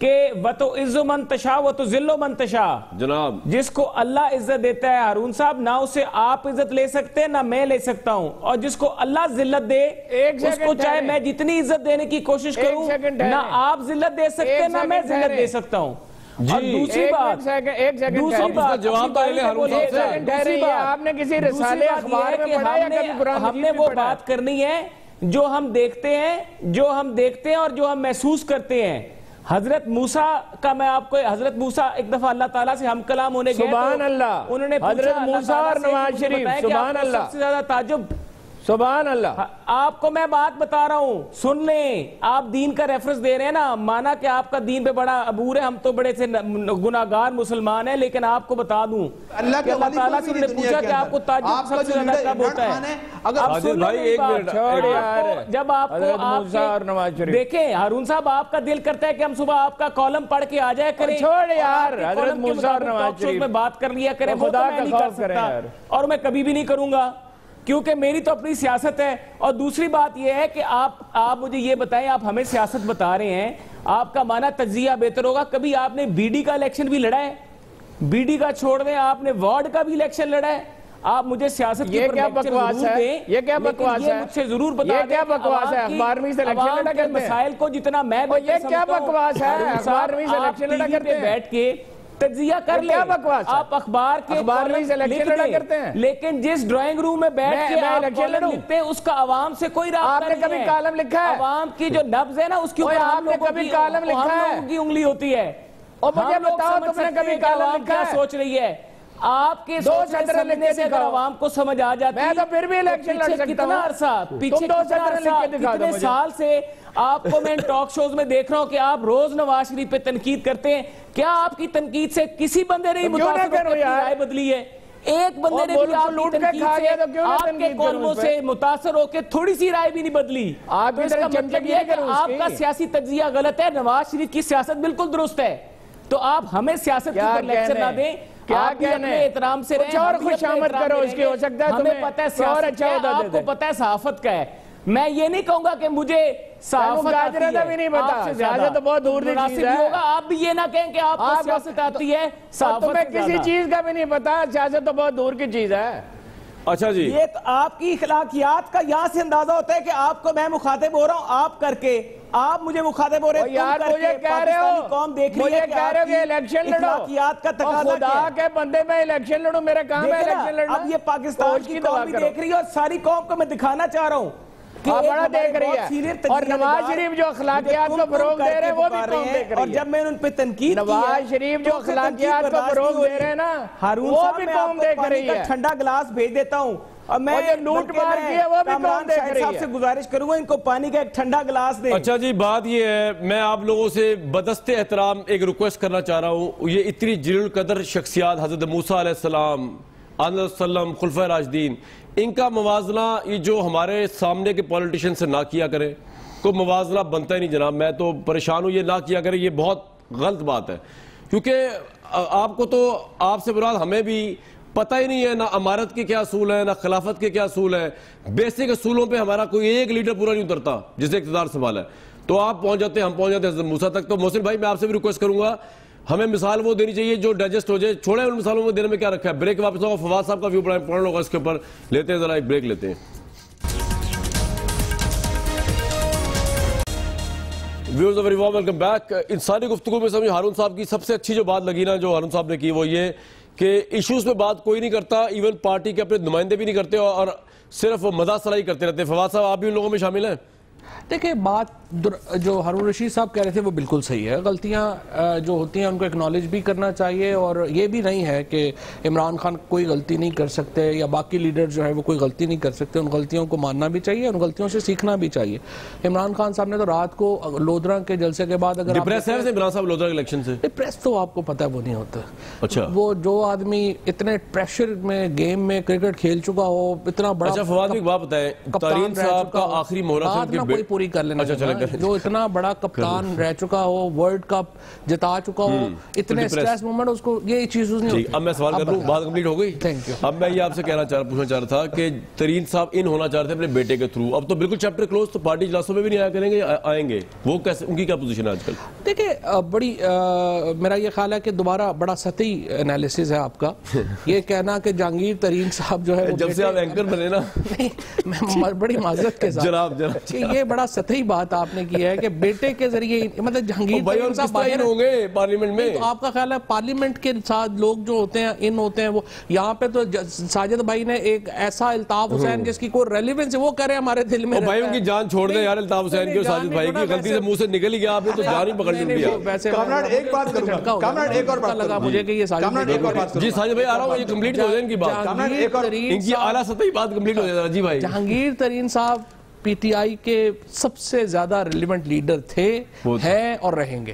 S8: کہ وَتُو تو عز تَشَا منتشا و تو ذل و منتشا
S2: جناب۔
S8: جس کو اللہ عزت دیتا ہے ہارون صاحب نہ اسے آپ عزت لے سکتے نہ میں لے سکتا ہوں۔ اور جس کو اللہ ذلت دے اس کو چاہے میں جتنی عزت دینے کی کوشش کروں نہ آپ ذلت دے سکتے نہ میں ذلت دے سکتا ہوں۔ دوسری بات دوسری بات
S2: جواب
S7: آپ نے کسی رسالے اخبار میں پڑھا یا کبھی قرآن
S8: ہم نے وہ بات کرنی ہے جو ہم دیکھتے ہیں جو ہم دیکھتے ہیں اور جو ہم محسوس کرتے ہیں۔ حضرت موسا کا میں آپ کو حضرت موسا ایک دفعہ اللہ تعالیٰ سے ہم کلام ہونے گئے
S6: سبحان اللہ.
S8: انہوں نے
S6: حضرت
S8: تعالیٰ
S6: اور نواز شریف سبحان اللہ
S8: سب سے زیادہ تعجب
S6: سبحان اللہ۔
S8: آپ کو میں بات بتا رہا ہوں۔ سن لیں آپ دین کا ریفرنس دے رہے ہیں نا۔ مانا کہ آپ کا دین پہ بڑا عبور ہے۔ ہم تو بڑے سے گناہگار مسلمان ہیں لیکن آپ کو بتا دوں۔
S9: اللہ کے
S8: اللہ
S9: ولی
S8: تعالیٰ
S9: کوئی
S8: سے نے
S9: نہیں
S8: پوچھا
S9: دنیا
S8: کہ
S9: کے
S8: آپ کو
S9: آپ
S8: سب
S9: کا
S8: سے
S9: جو
S8: زیادہ
S9: لیڈر
S8: کب ہوتا
S9: عمران خان
S8: ہے
S9: ہے، اگر
S8: اب
S2: عادل
S8: سن لیں
S2: بھائی،
S8: میری
S2: ایک
S8: بات۔ جب آپ کو۔ دیکھیں ہارون صاحب آپ کا دل کرتا ہے کہ ہم صبح آپ کا کالم پڑھ کے آ جائے کریں۔
S6: چھوڑ
S8: اور
S6: یار، حضرت موسیٰ اور نواز شریف۔
S8: میں بات کر لیا کریں۔
S6: خدا کا خوف کریں۔
S8: اور میں کبھی بھی نہیں کروں گا۔ کیونکہ میری تو اپنی سیاست ہے اور دوسری بات یہ ہے کہ آپ آپ مجھے یہ بتائیں آپ ہمیں سیاست بتا رہے ہیں آپ کا مانا تجزیہ بہتر ہوگا کبھی آپ نے بی ڈی کا الیکشن بھی لڑا ہے بی ڈی کا چھوڑ دیں آپ نے وارڈ کا بھی الیکشن لڑا ہے آپ مجھے سیاست
S6: یہ کیا بکواس ہے؟ یہ کیا بکواس
S8: یہ
S6: ہے؟
S8: مجھ سے ضرور بتا
S6: یہ
S8: دیں
S6: کیا
S8: کہ
S6: بکواس ہے؟
S8: عوام کی-
S6: اخبار میں سے الیکشن لڑا کرتے ہیں؟
S8: مسائل کو جتنا میں
S6: یہ
S8: بہتر
S6: کیا
S8: سمجھتا ہوں،
S6: بکواس ہے؟
S8: حارون
S6: اخبار
S8: صاحب،
S6: میں سے الیکشن لڑا کرتے ہیں؟
S8: بیٹھ کے تجزیہ کر لیں
S6: ہے؟
S8: آپ اخبار کے کالم۔
S6: کرتے ہیں؟
S8: لیکن جس ڈرائنگ روم میں بیٹھ کے آپ کالم؟ لکھتے ہیں اس کا عوام سے کوئی رابطہ
S6: آپ نے
S8: نہیں
S6: کبھی
S8: ہے
S6: کالم لکھا ہے؟
S8: عوام کی جو نبض ہے نا اس
S6: اوے
S8: اوپر
S6: آپ
S8: ہم
S6: نے
S8: لوگوں
S6: کبھی
S8: کی-
S6: کالم لکھا ہے؟
S8: کی انگلی ہوتی ہے
S6: اور مجھے بتاؤ تم نے کبھی
S8: ہیں کہ
S6: کالم
S8: عوام
S6: لکھا
S8: کیا
S6: ہے؟
S8: سوچ رہی ہے آپ کے
S6: دو
S8: سوچنے
S6: سطریں لکھ
S8: سمجھنے
S6: کے
S8: سے اگر۔ عوام کو سمجھ آ جاتی
S6: میں تو پھر بھی الیکشن لڑ
S8: پیچھے
S6: سکتا
S8: کتنا
S6: ہوں۔
S8: عرصہ پیچھے کتنا
S6: سطریں لکھ کے
S8: عرصہ کتنے۔ سال سے آپ کو میں ٹاک شوز میں دیکھ رہا ہوں کہ آپ روز نواز شریف پہ تنقید کرتے ہیں کیا آپ کی تنقید سے کسی بندے نے متاثر ہو
S6: کروں
S8: اپنی؟ رائے بدلی ہے ایک بندے
S6: اور
S8: نے بھی آپ کی تنقید سے آپ کے
S6: پہ؟
S8: سے متاثر ہو کے تھوڑی سی رائے بھی نہیں بدلی
S6: آپ
S8: تو
S6: کی
S8: اس کا مطلب یہ ہے کہ آپ
S6: کی۔
S8: کا سیاسی تجزیہ غلط ہے نواز شریف کی سیاست بالکل درست ہے تو آپ ہمیں سیاست کے
S6: کیا
S8: اوپر لیکچر؟ نہ دیں
S6: کیا کہنے؟
S8: اپنے احترام سے
S6: کچھ
S8: رہیں
S6: اور
S8: ہم بھی
S6: خوش آمد کرو اس کی، ہو سکتا ہے
S8: ہمیں پتہ ہے
S6: اور
S8: سیاست
S6: اچھا
S8: کیا ہے آپ کو۔ پتہ ہے صحافت کا ہے میں یہ نہیں کہوں گا کہ مجھے صحافت آتی ہے۔
S6: بھی نہیں پتا۔
S8: آپ سے زیادہ
S6: سیاست تو بہت دور کی
S8: مناسب
S6: چیز ہے۔
S8: ہوگا۔ آپ بھی یہ نہ کہیں کہ آپ کو سیاست آتی ہے صحافت
S6: تمہیں کسی چیز کا بھی نہیں پتا سیاست تو بہت دور کی چیز ہے۔
S2: اچھا جی۔
S8: یہ تو آپ کی اخلاقیات کا یہاں سے اندازہ ہوتا ہے کہ آپ کو میں مخاطب ہو رہا ہوں آپ کر کے آپ مجھے مخاطب ہو رہے ہیں
S6: یار
S8: تم کر
S6: مجھے
S8: کے
S6: کہہ رہے
S8: پاکستانی
S6: ہو
S8: قوم دیکھ رہی
S6: مجھے
S8: ہے کہ
S6: کہہ رہے ہو
S8: آپ
S6: کہ
S8: کی
S6: الیکشن لڑو۔
S8: اخلاقیات کا تقاضا کیا
S6: خدا
S8: ہے؟
S6: کے بندے میں الیکشن لڑوں میرا کام ہے الیکشن لڑنا
S8: اب یہ پاکستان کی قوم بھی۔ دیکھ رہی ہے اور ساری قوم کو میں دکھانا چاہ رہا ہوں۔
S6: بڑا دیکھ رہی ہے اور نواز شریف جو اخلاقیات کو فروغ دے رہے ہیں وہ بھی قوم دیکھ
S8: اور
S6: رہی ہے
S8: جب میں ان پہ تنقید کی
S6: نواز شریف جو اخلاقیات کو فروغ دے رہے ہیں نا، وہ
S8: صاحب
S6: بھی
S8: میں
S6: قوم
S8: آپ کو
S6: دیکھ
S8: پانی
S6: رہی
S8: کا
S6: ہے۔
S8: ٹھنڈا گلاس بھیج دیتا ہوں اور میں
S6: اور جو لوٹ مار کی ہے وہ بھی قوم
S8: کامران
S6: دیکھ
S8: شاہد
S6: رہی
S8: صاحب
S6: ہے۔
S8: سے گزارش کروں گا ان کو پانی کا ایک ٹھنڈا گلاس دیں
S2: اچھا جی بات یہ ہے میں آپ لوگوں سے بدست احترام ایک ریکویسٹ کرنا چاہ رہا ہوں یہ اتنی جلیل القدر شخصیات حضرت موسیٰ علیہ السلام علیہ السلام خلفۂ راشدین ان کا موازنہ یہ جو ہمارے سامنے کے پولیٹیشن سے نہ کیا کرے، کوئی موازنہ بنتا ہی نہیں جناب، میں تو پریشان ہوں، یہ نہ کیا کرے، یہ بہت غلط بات ہے۔ کیونکہ آپ کو تو آپ سے مراد ہمیں بھی پتہ ہی نہیں ہے، نہ امارت کے کیا اصول ہیں، نہ خلافت کے کیا اصول ہیں۔ بیسک اصولوں پہ ہمارا کوئی ایک لیڈر پورا نہیں اترتا جسے اقتدار سنبھالا ہے تو آپ پہنچ جاتے ہیں ہم پہنچ جاتے ہیں حضرت موسیٰ تک۔ تو محسن بھائی، میں آپ سے بھی ریکویسٹ کروں گا ہمیں مثال وہ دینی چاہیے جو ڈائجسٹ ہو جائے، چھوڑیں ان مثالوں میں دینے میں کیا رکھا ہے؟ بریک واپس آؤ، فواد صاحب کا ویو پڑھیں پڑھ لوگا اس کے اوپر۔ لیتے ہیں ذرا ایک بریک لیتے ہیں۔ Viewers very warm welcome back انسانی گفتگو میں سمجھے ہارون صاحب کی سب سے اچھی جو بات لگی نا، جو ہارون صاحب نے کی، وہ یہ کہ ایشوز پہ بات کوئی نہیں کرتا ایون پارٹی کے اپنے نمائندے بھی نہیں کرتے اور صرف وہ مزہ سرائی کرتے رہتے۔ فواد صاحب، آپ بھی ان لوگوں میں شامل ہیں؟
S7: دیکھیں بات جو ہارون رشید صاحب کہہ رہے تھے وہ بالکل صحیح ہے۔ غلطیاں جو ہوتی ہیں ان کو اکنالج بھی کرنا چاہیے اور یہ بھی نہیں ہے کہ عمران خان کوئی غلطی نہیں کر سکتے یا باقی لیڈر جو ہے وہ کوئی غلطی نہیں کر سکتے۔ ان غلطیوں کو ماننا بھی چاہیے ان غلطیوں سے سیکھنا بھی چاہیے۔ عمران خان صاحب نے تو رات کو لودرا کے جلسے کے بعد اگر
S2: ڈپریس ہے عمران صاحب لودرا کے الیکشن سے؟
S7: پریس تو آپ کو پتہ ہے وہ نہیں ہوتا
S2: اچھا۔
S7: وہ جو آدمی اتنے پریشر میں گیم میں کرکٹ کھیل چکا ہو اتنا بڑا
S2: اچھا فواد ایک بات بتائیں۔ تارین صاحب کا۔ آخری مہرہ
S7: کوئی پوری کر لینا
S2: اچھا کریں
S7: جو اتنا بڑا کپتان رہ چکا ہو ورلڈ کپ جتا چکا ہو اتنے. سٹریس مومنٹ اس کو یہ چیز نہیں ہوتی
S2: اب میں سوال کر لوں بات کمپلیٹ ہو گئی. اب میں یہ آپ سے کہنا چاہ پوچھنا چاہ رہا تھا کہ ترین صاحب ان ہونا چاہ رہے تھے اپنے بیٹے کے تھرو اب تو بالکل چیپٹر کلوز تو پارٹی اجلاسوں میں بھی نہیں آیا کریں گے آئیں گے؟ وہ کیسے ان کی کیا پوزیشن ہے آج کل؟
S7: دیکھیں بڑی میرا یہ خیال ہے کہ دوبارہ بڑا سطحی انالیسز ہے آپ کا۔ یہ کہنا کہ جہانگیر ترین صاحب جو ہے
S2: جب سے آپ اینکر بنے نا۔
S7: میں بڑی معذرت کے ساتھ۔
S2: جناب، جناب،
S7: کہ یہ بڑا سطحی بات آپ نے کی ہے کہ بیٹے کے ذریعے مطلب جہانگیر
S2: بھائی اور
S7: ترین صاحب
S2: کس طرح
S7: باہر
S2: ہوں گے پارلیمنٹ میں؟
S7: تو آپ کا خیال ہے پارلیمنٹ کے ساتھ لوگ جو ہوتے ہیں ان ہوتے ہیں وہ۔ یہاں پہ تو ساجد بھائی نے ایک ایسا الطاف حسین جس کی کوئی ریلیونس وہ کرے ہمارے دل میں
S2: بھائی ان کی جان چھوڑ دیں یار الطاف حسین کی اور ساجد بھائی کی۔ غلطی سے منہ سے نکل ہی گیا آپ نے تو جان ہی پکڑ لیا۔
S9: کامران ایک بات کروں۔ گا کامران ایک اور بات
S7: لگا مجھے کہ یہ
S9: کامران ایک اور بات
S2: جی ساجد بھائی آ رہا ہوں یہ کمپلیٹ ہو جائے ان کی بات۔
S9: کامران ایک اور
S2: ان کی اعلیٰ سطحی بات کمپلیٹ ہو جائے جی بھائی۔
S7: جہانگیر ترین صاحب پی ٹی آئی کے سب سے زیادہ ریلیونٹ لیڈر تھے ہیں اور رہیں گے۔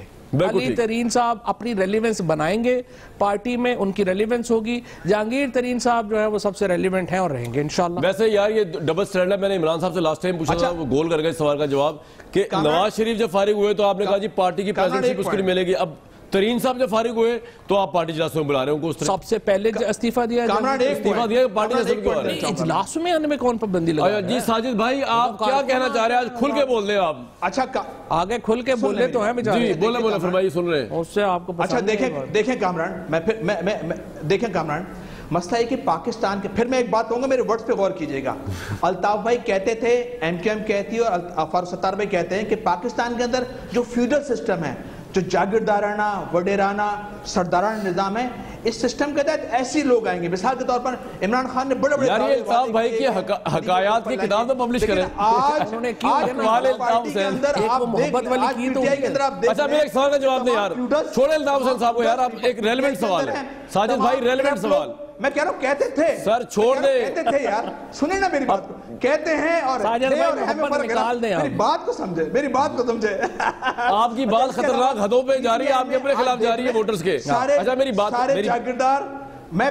S7: علی ترین صاحب اپنی ریلیونس بنائیں گے پارٹی میں ان کی ریلیونس ہوگی۔ جہانگیر ترین صاحب جو ہے وہ سب سے ریلیونٹ ہیں اور رہیں گے انشاءاللہ۔
S2: ویسے یار یہ ڈبل سٹینڈ ہے میں نے عمران صاحب سے لاسٹ ٹائم پوچھا تھا وہ گول کر گئے سوال کا جواب کہ نواز شریف جب فارغ ہوئے تو آپ نے کہا جی پارٹی کی پریزنٹشپ اس کے لیے ملے گی۔ اب ترین صاحب جب فارغ ہوئے تو آپ پارٹی اجلاسوں میں بلا رہے ہیں ان کو اس طرح
S7: سب سے پہلے استعفیٰ دیا
S2: استعفیٰ دیا پارٹی اجلاسوں میں رہے ہیں۔
S7: اجلاسوں میں آنے میں کون پابندی لگا
S2: جی ساجد بھائی آپ کیا کہنا چاہ رہے ہیں؟ آج کھل کے بول دیں آپ۔
S9: اچھا
S7: آگے کھل کے بولے تو ہیں بیچارے
S2: جی بولے بولے فرمائیے سن رہے ہیں۔
S7: اس سے آپ کو
S9: اچھا دیکھیں دیکھیں کامران میں پھر میں میں دیکھیں کامران مسئلہ ہے کہ پاکستان کے پھر میں ایک بات کہوں گا میرے ورڈز پہ غور کیجیے گا۔ الطاف بھائی کہتے تھے ایم کیو ایم کہتی ہے اور فاروق ستار بھائی کہتے ہیں کہ پاکستان کے اندر جو فیوڈل سسٹم ہے جو جاگردارانہ وڈیرانہ سردارانہ نظام ہے اس سسٹم کے تحت ایسی لوگ آئیں گے۔ مثال کے طور پر عمران خان نے بڑے بڑے
S2: یار یہ الطاف بھائی کی حقایات کی کتاب تو پبلش کریں۔
S9: آج
S2: اقوال الطاف حسین۔
S7: محبت والی کی تو
S2: اچھا میں ایک سوال کا جواب دیں یار۔ چھوڑے الطاف حسین صاحب کو یار آپ ایک ریلیونٹ سوال ہے۔ ساجد بھائی ریلیونٹ سوال۔
S9: میں کہہ رہا ہوں کہتے تھے.
S2: سر چھوڑ دے.
S9: کہتے تھے یار. سنیں نا میری بات کو. کہتے ہیں اور
S7: نکال دیں
S9: میری بات کو سمجھے میری بات کو سمجھے۔
S2: آپ کی بات خطرناک حدوں پہ جاری ہے آپ کے اپنے خلاف جاری ہے ووٹرز کے۔ اچھا میری بات
S9: سارے جاگردار میں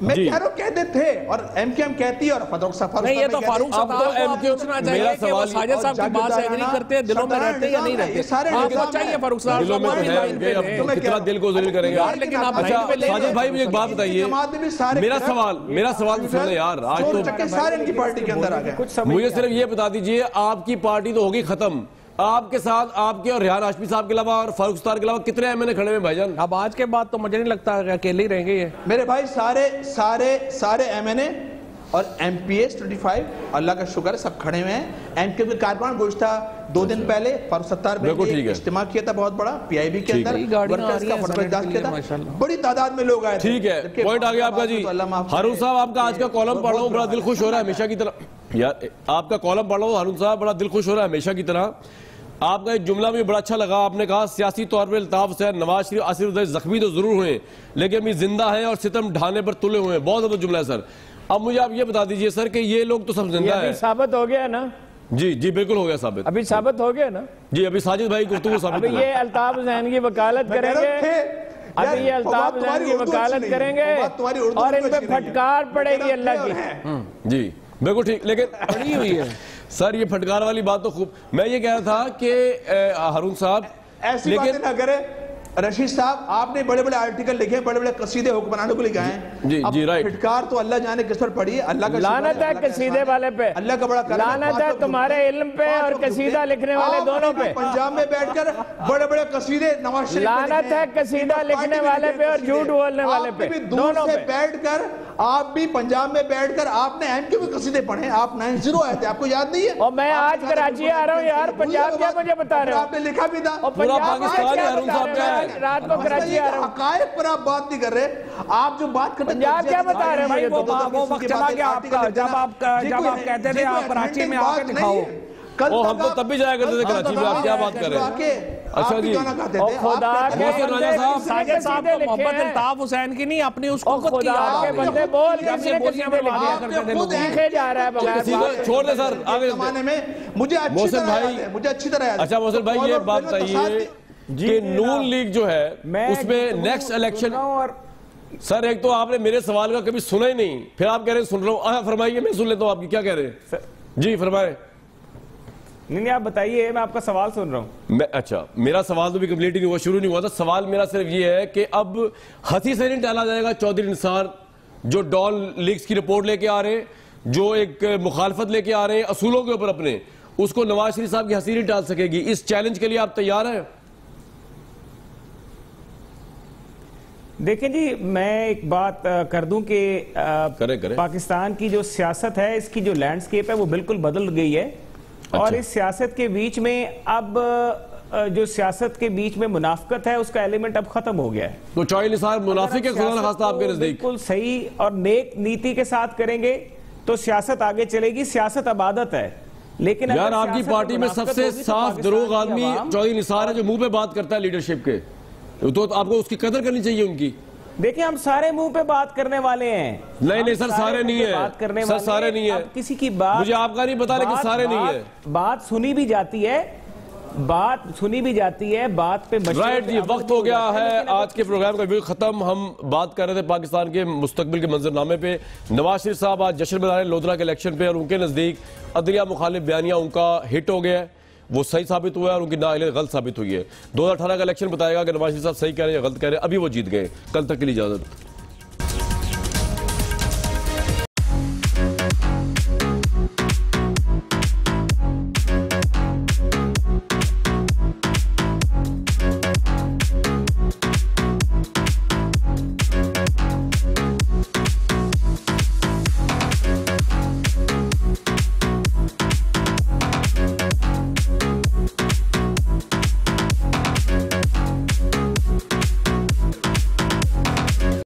S9: میں کہہ رہا ہوں کہتے تھے اور ایم کیو ایم کہتی ہے اور فاروق صاحب
S7: نہیں یہ تو فاروق صاحب ایم کیو چاہیے کہ وہ ساجد صاحب کی بات سے ایگری کرتے ہیں دلوں میں رہتے ہیں یا نہیں رہتے؟ آپ کو چاہیے فاروق صاحب
S2: دلوں میں تو ہے اب کتنا دل کو ذلیل کریں گے
S7: لیکن آپ
S2: اچھا ساجد بھائی مجھے ایک بات بتائیے۔ میرا سوال میرا سوال تو یار آج تو
S9: سارے ان کی پارٹی کے اندر آ گئے۔
S2: مجھے صرف یہ بتا دیجیے آپ کی پارٹی تو ہوگی ختم۔ آپ کے ساتھ آپ کے اور ریحان ہاشمی صاحب کے علاوہ اور فاروق ستار کے علاوہ کتنے ایم این اے کھڑے ہیں بھائی جان؟
S7: اب آج کے بعد تو مجھے نہیں لگتا کہ اکیلے ہی رہیں گے یہ۔
S9: میرے بھائی سارے سارے سارے ایم این اے اور ایم پی ایس ٹوٹی فائیو اللہ کا شکر ہے سب کھڑے ہوئے ہیں۔ ایم کیو کے کاربان گوشتہ دو دن پہلے فاروق ستار بھائی نے اجتماع کیا تھا بہت بڑا پی آئی بی کے اندر ورکرز کا فرق اجداز کیا تھا۔ بڑی تعداد میں لوگ آئے
S2: تھے۔ ٹھیک ہے۔ پوائنٹ آگیا آپ کا جی۔ ہارون صاحب آپ کا آج کا کولم پڑھ رہا ہوں بڑا دل خوش ہو رہا ہے ہمیشہ کی طرح۔ یار آپ کا کولم پڑھ رہا ہوں ہارون صاحب بڑا دل خوش ہو رہا ہے ہمیشہ کی طرح۔ آپ کا ایک جملہ مجھے بڑا اچھا لگا۔ آپ نے کہا سیاسی طور پر الطاف حسین نواز شریف آصف الدین زخمی تو ضرور ہوئے لیکن ابھی زندہ ہیں اور ستم ڈھانے پر تلے ہوئے ہیں۔ بہت زبردست جملہ ہے سر۔ اب مجھے آپ یہ بتا دیجیے سر کہ یہ لوگ تو سب زندہ ہیں۔
S8: ثابت ہو گیا نا؟
S2: جی جی بالکل ہو گیا ثابت۔
S8: ابھی ثابت ہو گیا نا؟
S2: جی ابھی ساجد بھائی گفتگو ثابت
S8: ابھی یہ الطاف حسین کی وکالت کریں گے۔ ابھی یہ الطاف حسین کی وکالت کریں گے اور ان پہ پھٹکار پڑے گی اللہ کی۔
S2: جی بالکل ٹھیک لیکن
S7: پڑی ہوئی ہے۔
S2: سر یہ پھٹکار والی بات تو خوب میں یہ کہہ رہا تھا کہ ہارون صاحب
S9: ایسی باتیں نہ کرے رشید صاحب آپ نے بڑے بڑے آرٹیکل لکھے بڑے بڑے قصیدے حکمرانوں کو لکھائے ہیں۔
S2: جی جی رائٹ
S9: پھٹکار تو اللہ جانے کس پر پڑی ہے؟ اللہ کا
S8: لعنت ہے قصیدے والے پہ۔
S9: اللہ کا بڑا کرم
S8: لعنت ہے تمہارے علم پہ اور قصیدہ لکھنے والے دونوں پہ۔
S9: پنجاب میں بیٹھ کر بڑے بڑے قصیدے نواز شریف
S8: لعنت ہے قصیدہ لکھنے والے پہ اور جھوٹ بولنے والے پہ۔
S9: دونوں سے بیٹھ کر آپ بھی پنجاب میں بیٹھ کر آپ نے ایم کیو کے قصیدے پڑھے آپ نائن زیرو آئے تھے آپ کو یاد نہیں ہے؟
S8: اور میں آج کراچی آ رہا ہوں یار پنجاب کیا مجھے بتا رہے ہو؟
S9: آپ نے لکھا بھی تھا۔
S8: اور پنجاب رات کو کراچی آ رہا ہوں۔
S9: حقائق پر آپ بات نہیں کر رہے۔ آپ جو بات کرتے
S8: پنجاب کیا بتا رہے ہیں
S7: وہ وقت چلا گیا آپ کا۔ جب آپ جب آپ کہتے تھے آپ کراچی میں آ کے دکھاؤ۔
S2: او ہم تو تب بھی جایا کرتے تھے کراچی میں آپ کیا بات کر رہے ہیں؟ اچھا جی۔
S8: خدا
S2: راجہ صاحب
S7: ساجد صاحب کو محبت الطاف حسین کی نہیں اپنی اس کو خود کی
S8: خدا کے بندے بول
S7: جب سے بولیاں میں کرتے تھے۔ لوگ
S8: لکھے جا رہا ہے بغیر
S2: چھوڑ دے سر آگے
S9: زمانے میں مجھے اچھی طرح یاد ہے مجھے اچھی طرح یاد ہے
S2: اچھا محسن بھائی یہ بات بتائیے کہ نون لیگ جو ہے اس میں نیکسٹ الیکشن سر ایک تو آپ نے میرے سوال کا کبھی سنا ہی نہیں پھر آپ کہہ رہے ہیں سن رہا ہوں۔ فرمائیے میں سن لیتا ہوں آپ کی کیا کہہ رہے ہیں۔ جی فرمائے
S8: نہیں نہیں آپ بتائیے میں آپ کا سوال سن رہا ہوں۔
S2: میں اچھا میرا سوال تو بھی کمپلیٹ نہیں ہوا شروع نہیں ہوا تھا۔ سوال میرا صرف یہ ہے کہ اب ہنسی سے نہیں ٹالا جائے گا چودھری نثار جو ڈال لیگز کی رپورٹ لے کے آ رہے ہیں جو ایک مخالفت لے کے آ رہے ہیں اصولوں کے اوپر اپنے اس کو نواز شریف صاحب کی ہنسی نہیں ٹال سکے گی۔ اس چیلنج کے لیے آپ تیار ہیں؟
S8: دیکھیں جی میں ایک بات کر دوں کہ پاکستان کی جو سیاست ہے اس کی جو لینڈسکیپ ہے وہ بالکل بدل گئی ہے۔ اور اس سیاست کے بیچ میں اب جو سیاست کے بیچ میں منافقت ہے اس کا ایلیمنٹ اب ختم ہو گیا ہے۔
S2: تو چوئی نثار منافق ہے خدا نخواستہ آپ کے نزدیک۔
S8: بالکل صحیح اور نیک نیتی کے ساتھ کریں گے تو سیاست آگے چلے گی۔ سیاست عبادت ہے۔ لیکن
S2: یار آپ کی پارٹی میں سب سے صاف دروغ آدمی چوئی نثار ہے جو منہ پہ بات کرتا ہے لیڈرشپ کے۔ تو آپ کو اس کی قدر کرنی چاہیے ان کی۔
S8: دیکھیں ہم سارے منہ پہ بات کرنے والے ہیں۔
S2: نہیں نہیں سر سارے نہیں ہیں۔ سر سارے نہیں ہیں۔
S8: کسی کی بات
S2: مجھے آپ کا نہیں پتا لیکن سارے نہیں ہیں۔
S8: بات سنی بھی جاتی ہے۔ بات سنی بھی جاتی ہے۔ بات پہ
S2: رائٹ یہ وقت ہو گیا ہے۔ آج کے پروگرام کا بھی ختم۔ ہم بات کر رہے تھے پاکستان کے مستقبل کے منظرنامے پہ۔ نواز شریف صاحب آج جشن بنا رہے ہیں لودرا کے الیکشن پہ اور ان کے نزدیک عدلیہ مخالف بیانیاں ان کا ہٹ ہو گیا ہے۔ وہ صحیح ثابت ہوا ہے اور ان کی نااہلیت غلط ثابت ہوئی ہے۔ دو ہزار اٹھارہ کا الیکشن بتائے گا کہ نواز شریف صاحب صحیح کہہ رہے ہیں یا غلط کہہ رہے ہیں ابھی وہ جیت گئے۔ کل تک کے لیے اجازت۔